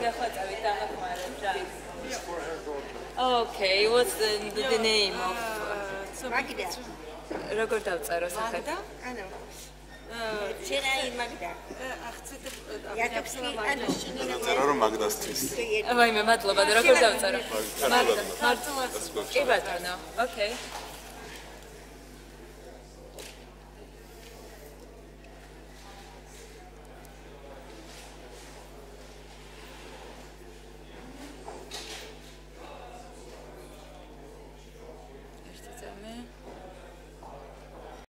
გეხოწავით დამახმარეთ რა. Okay, what's the the name of მაგდა. როგორ დავწერო სახე? მაგდა? ანუ შენაი მაგდა. იაკობსკი ანუ შენაი წერა რომ მაგდასთვის. აი მე მადლობა და როგორ დავწერო? მაგდა. კი ბატონო. Okay.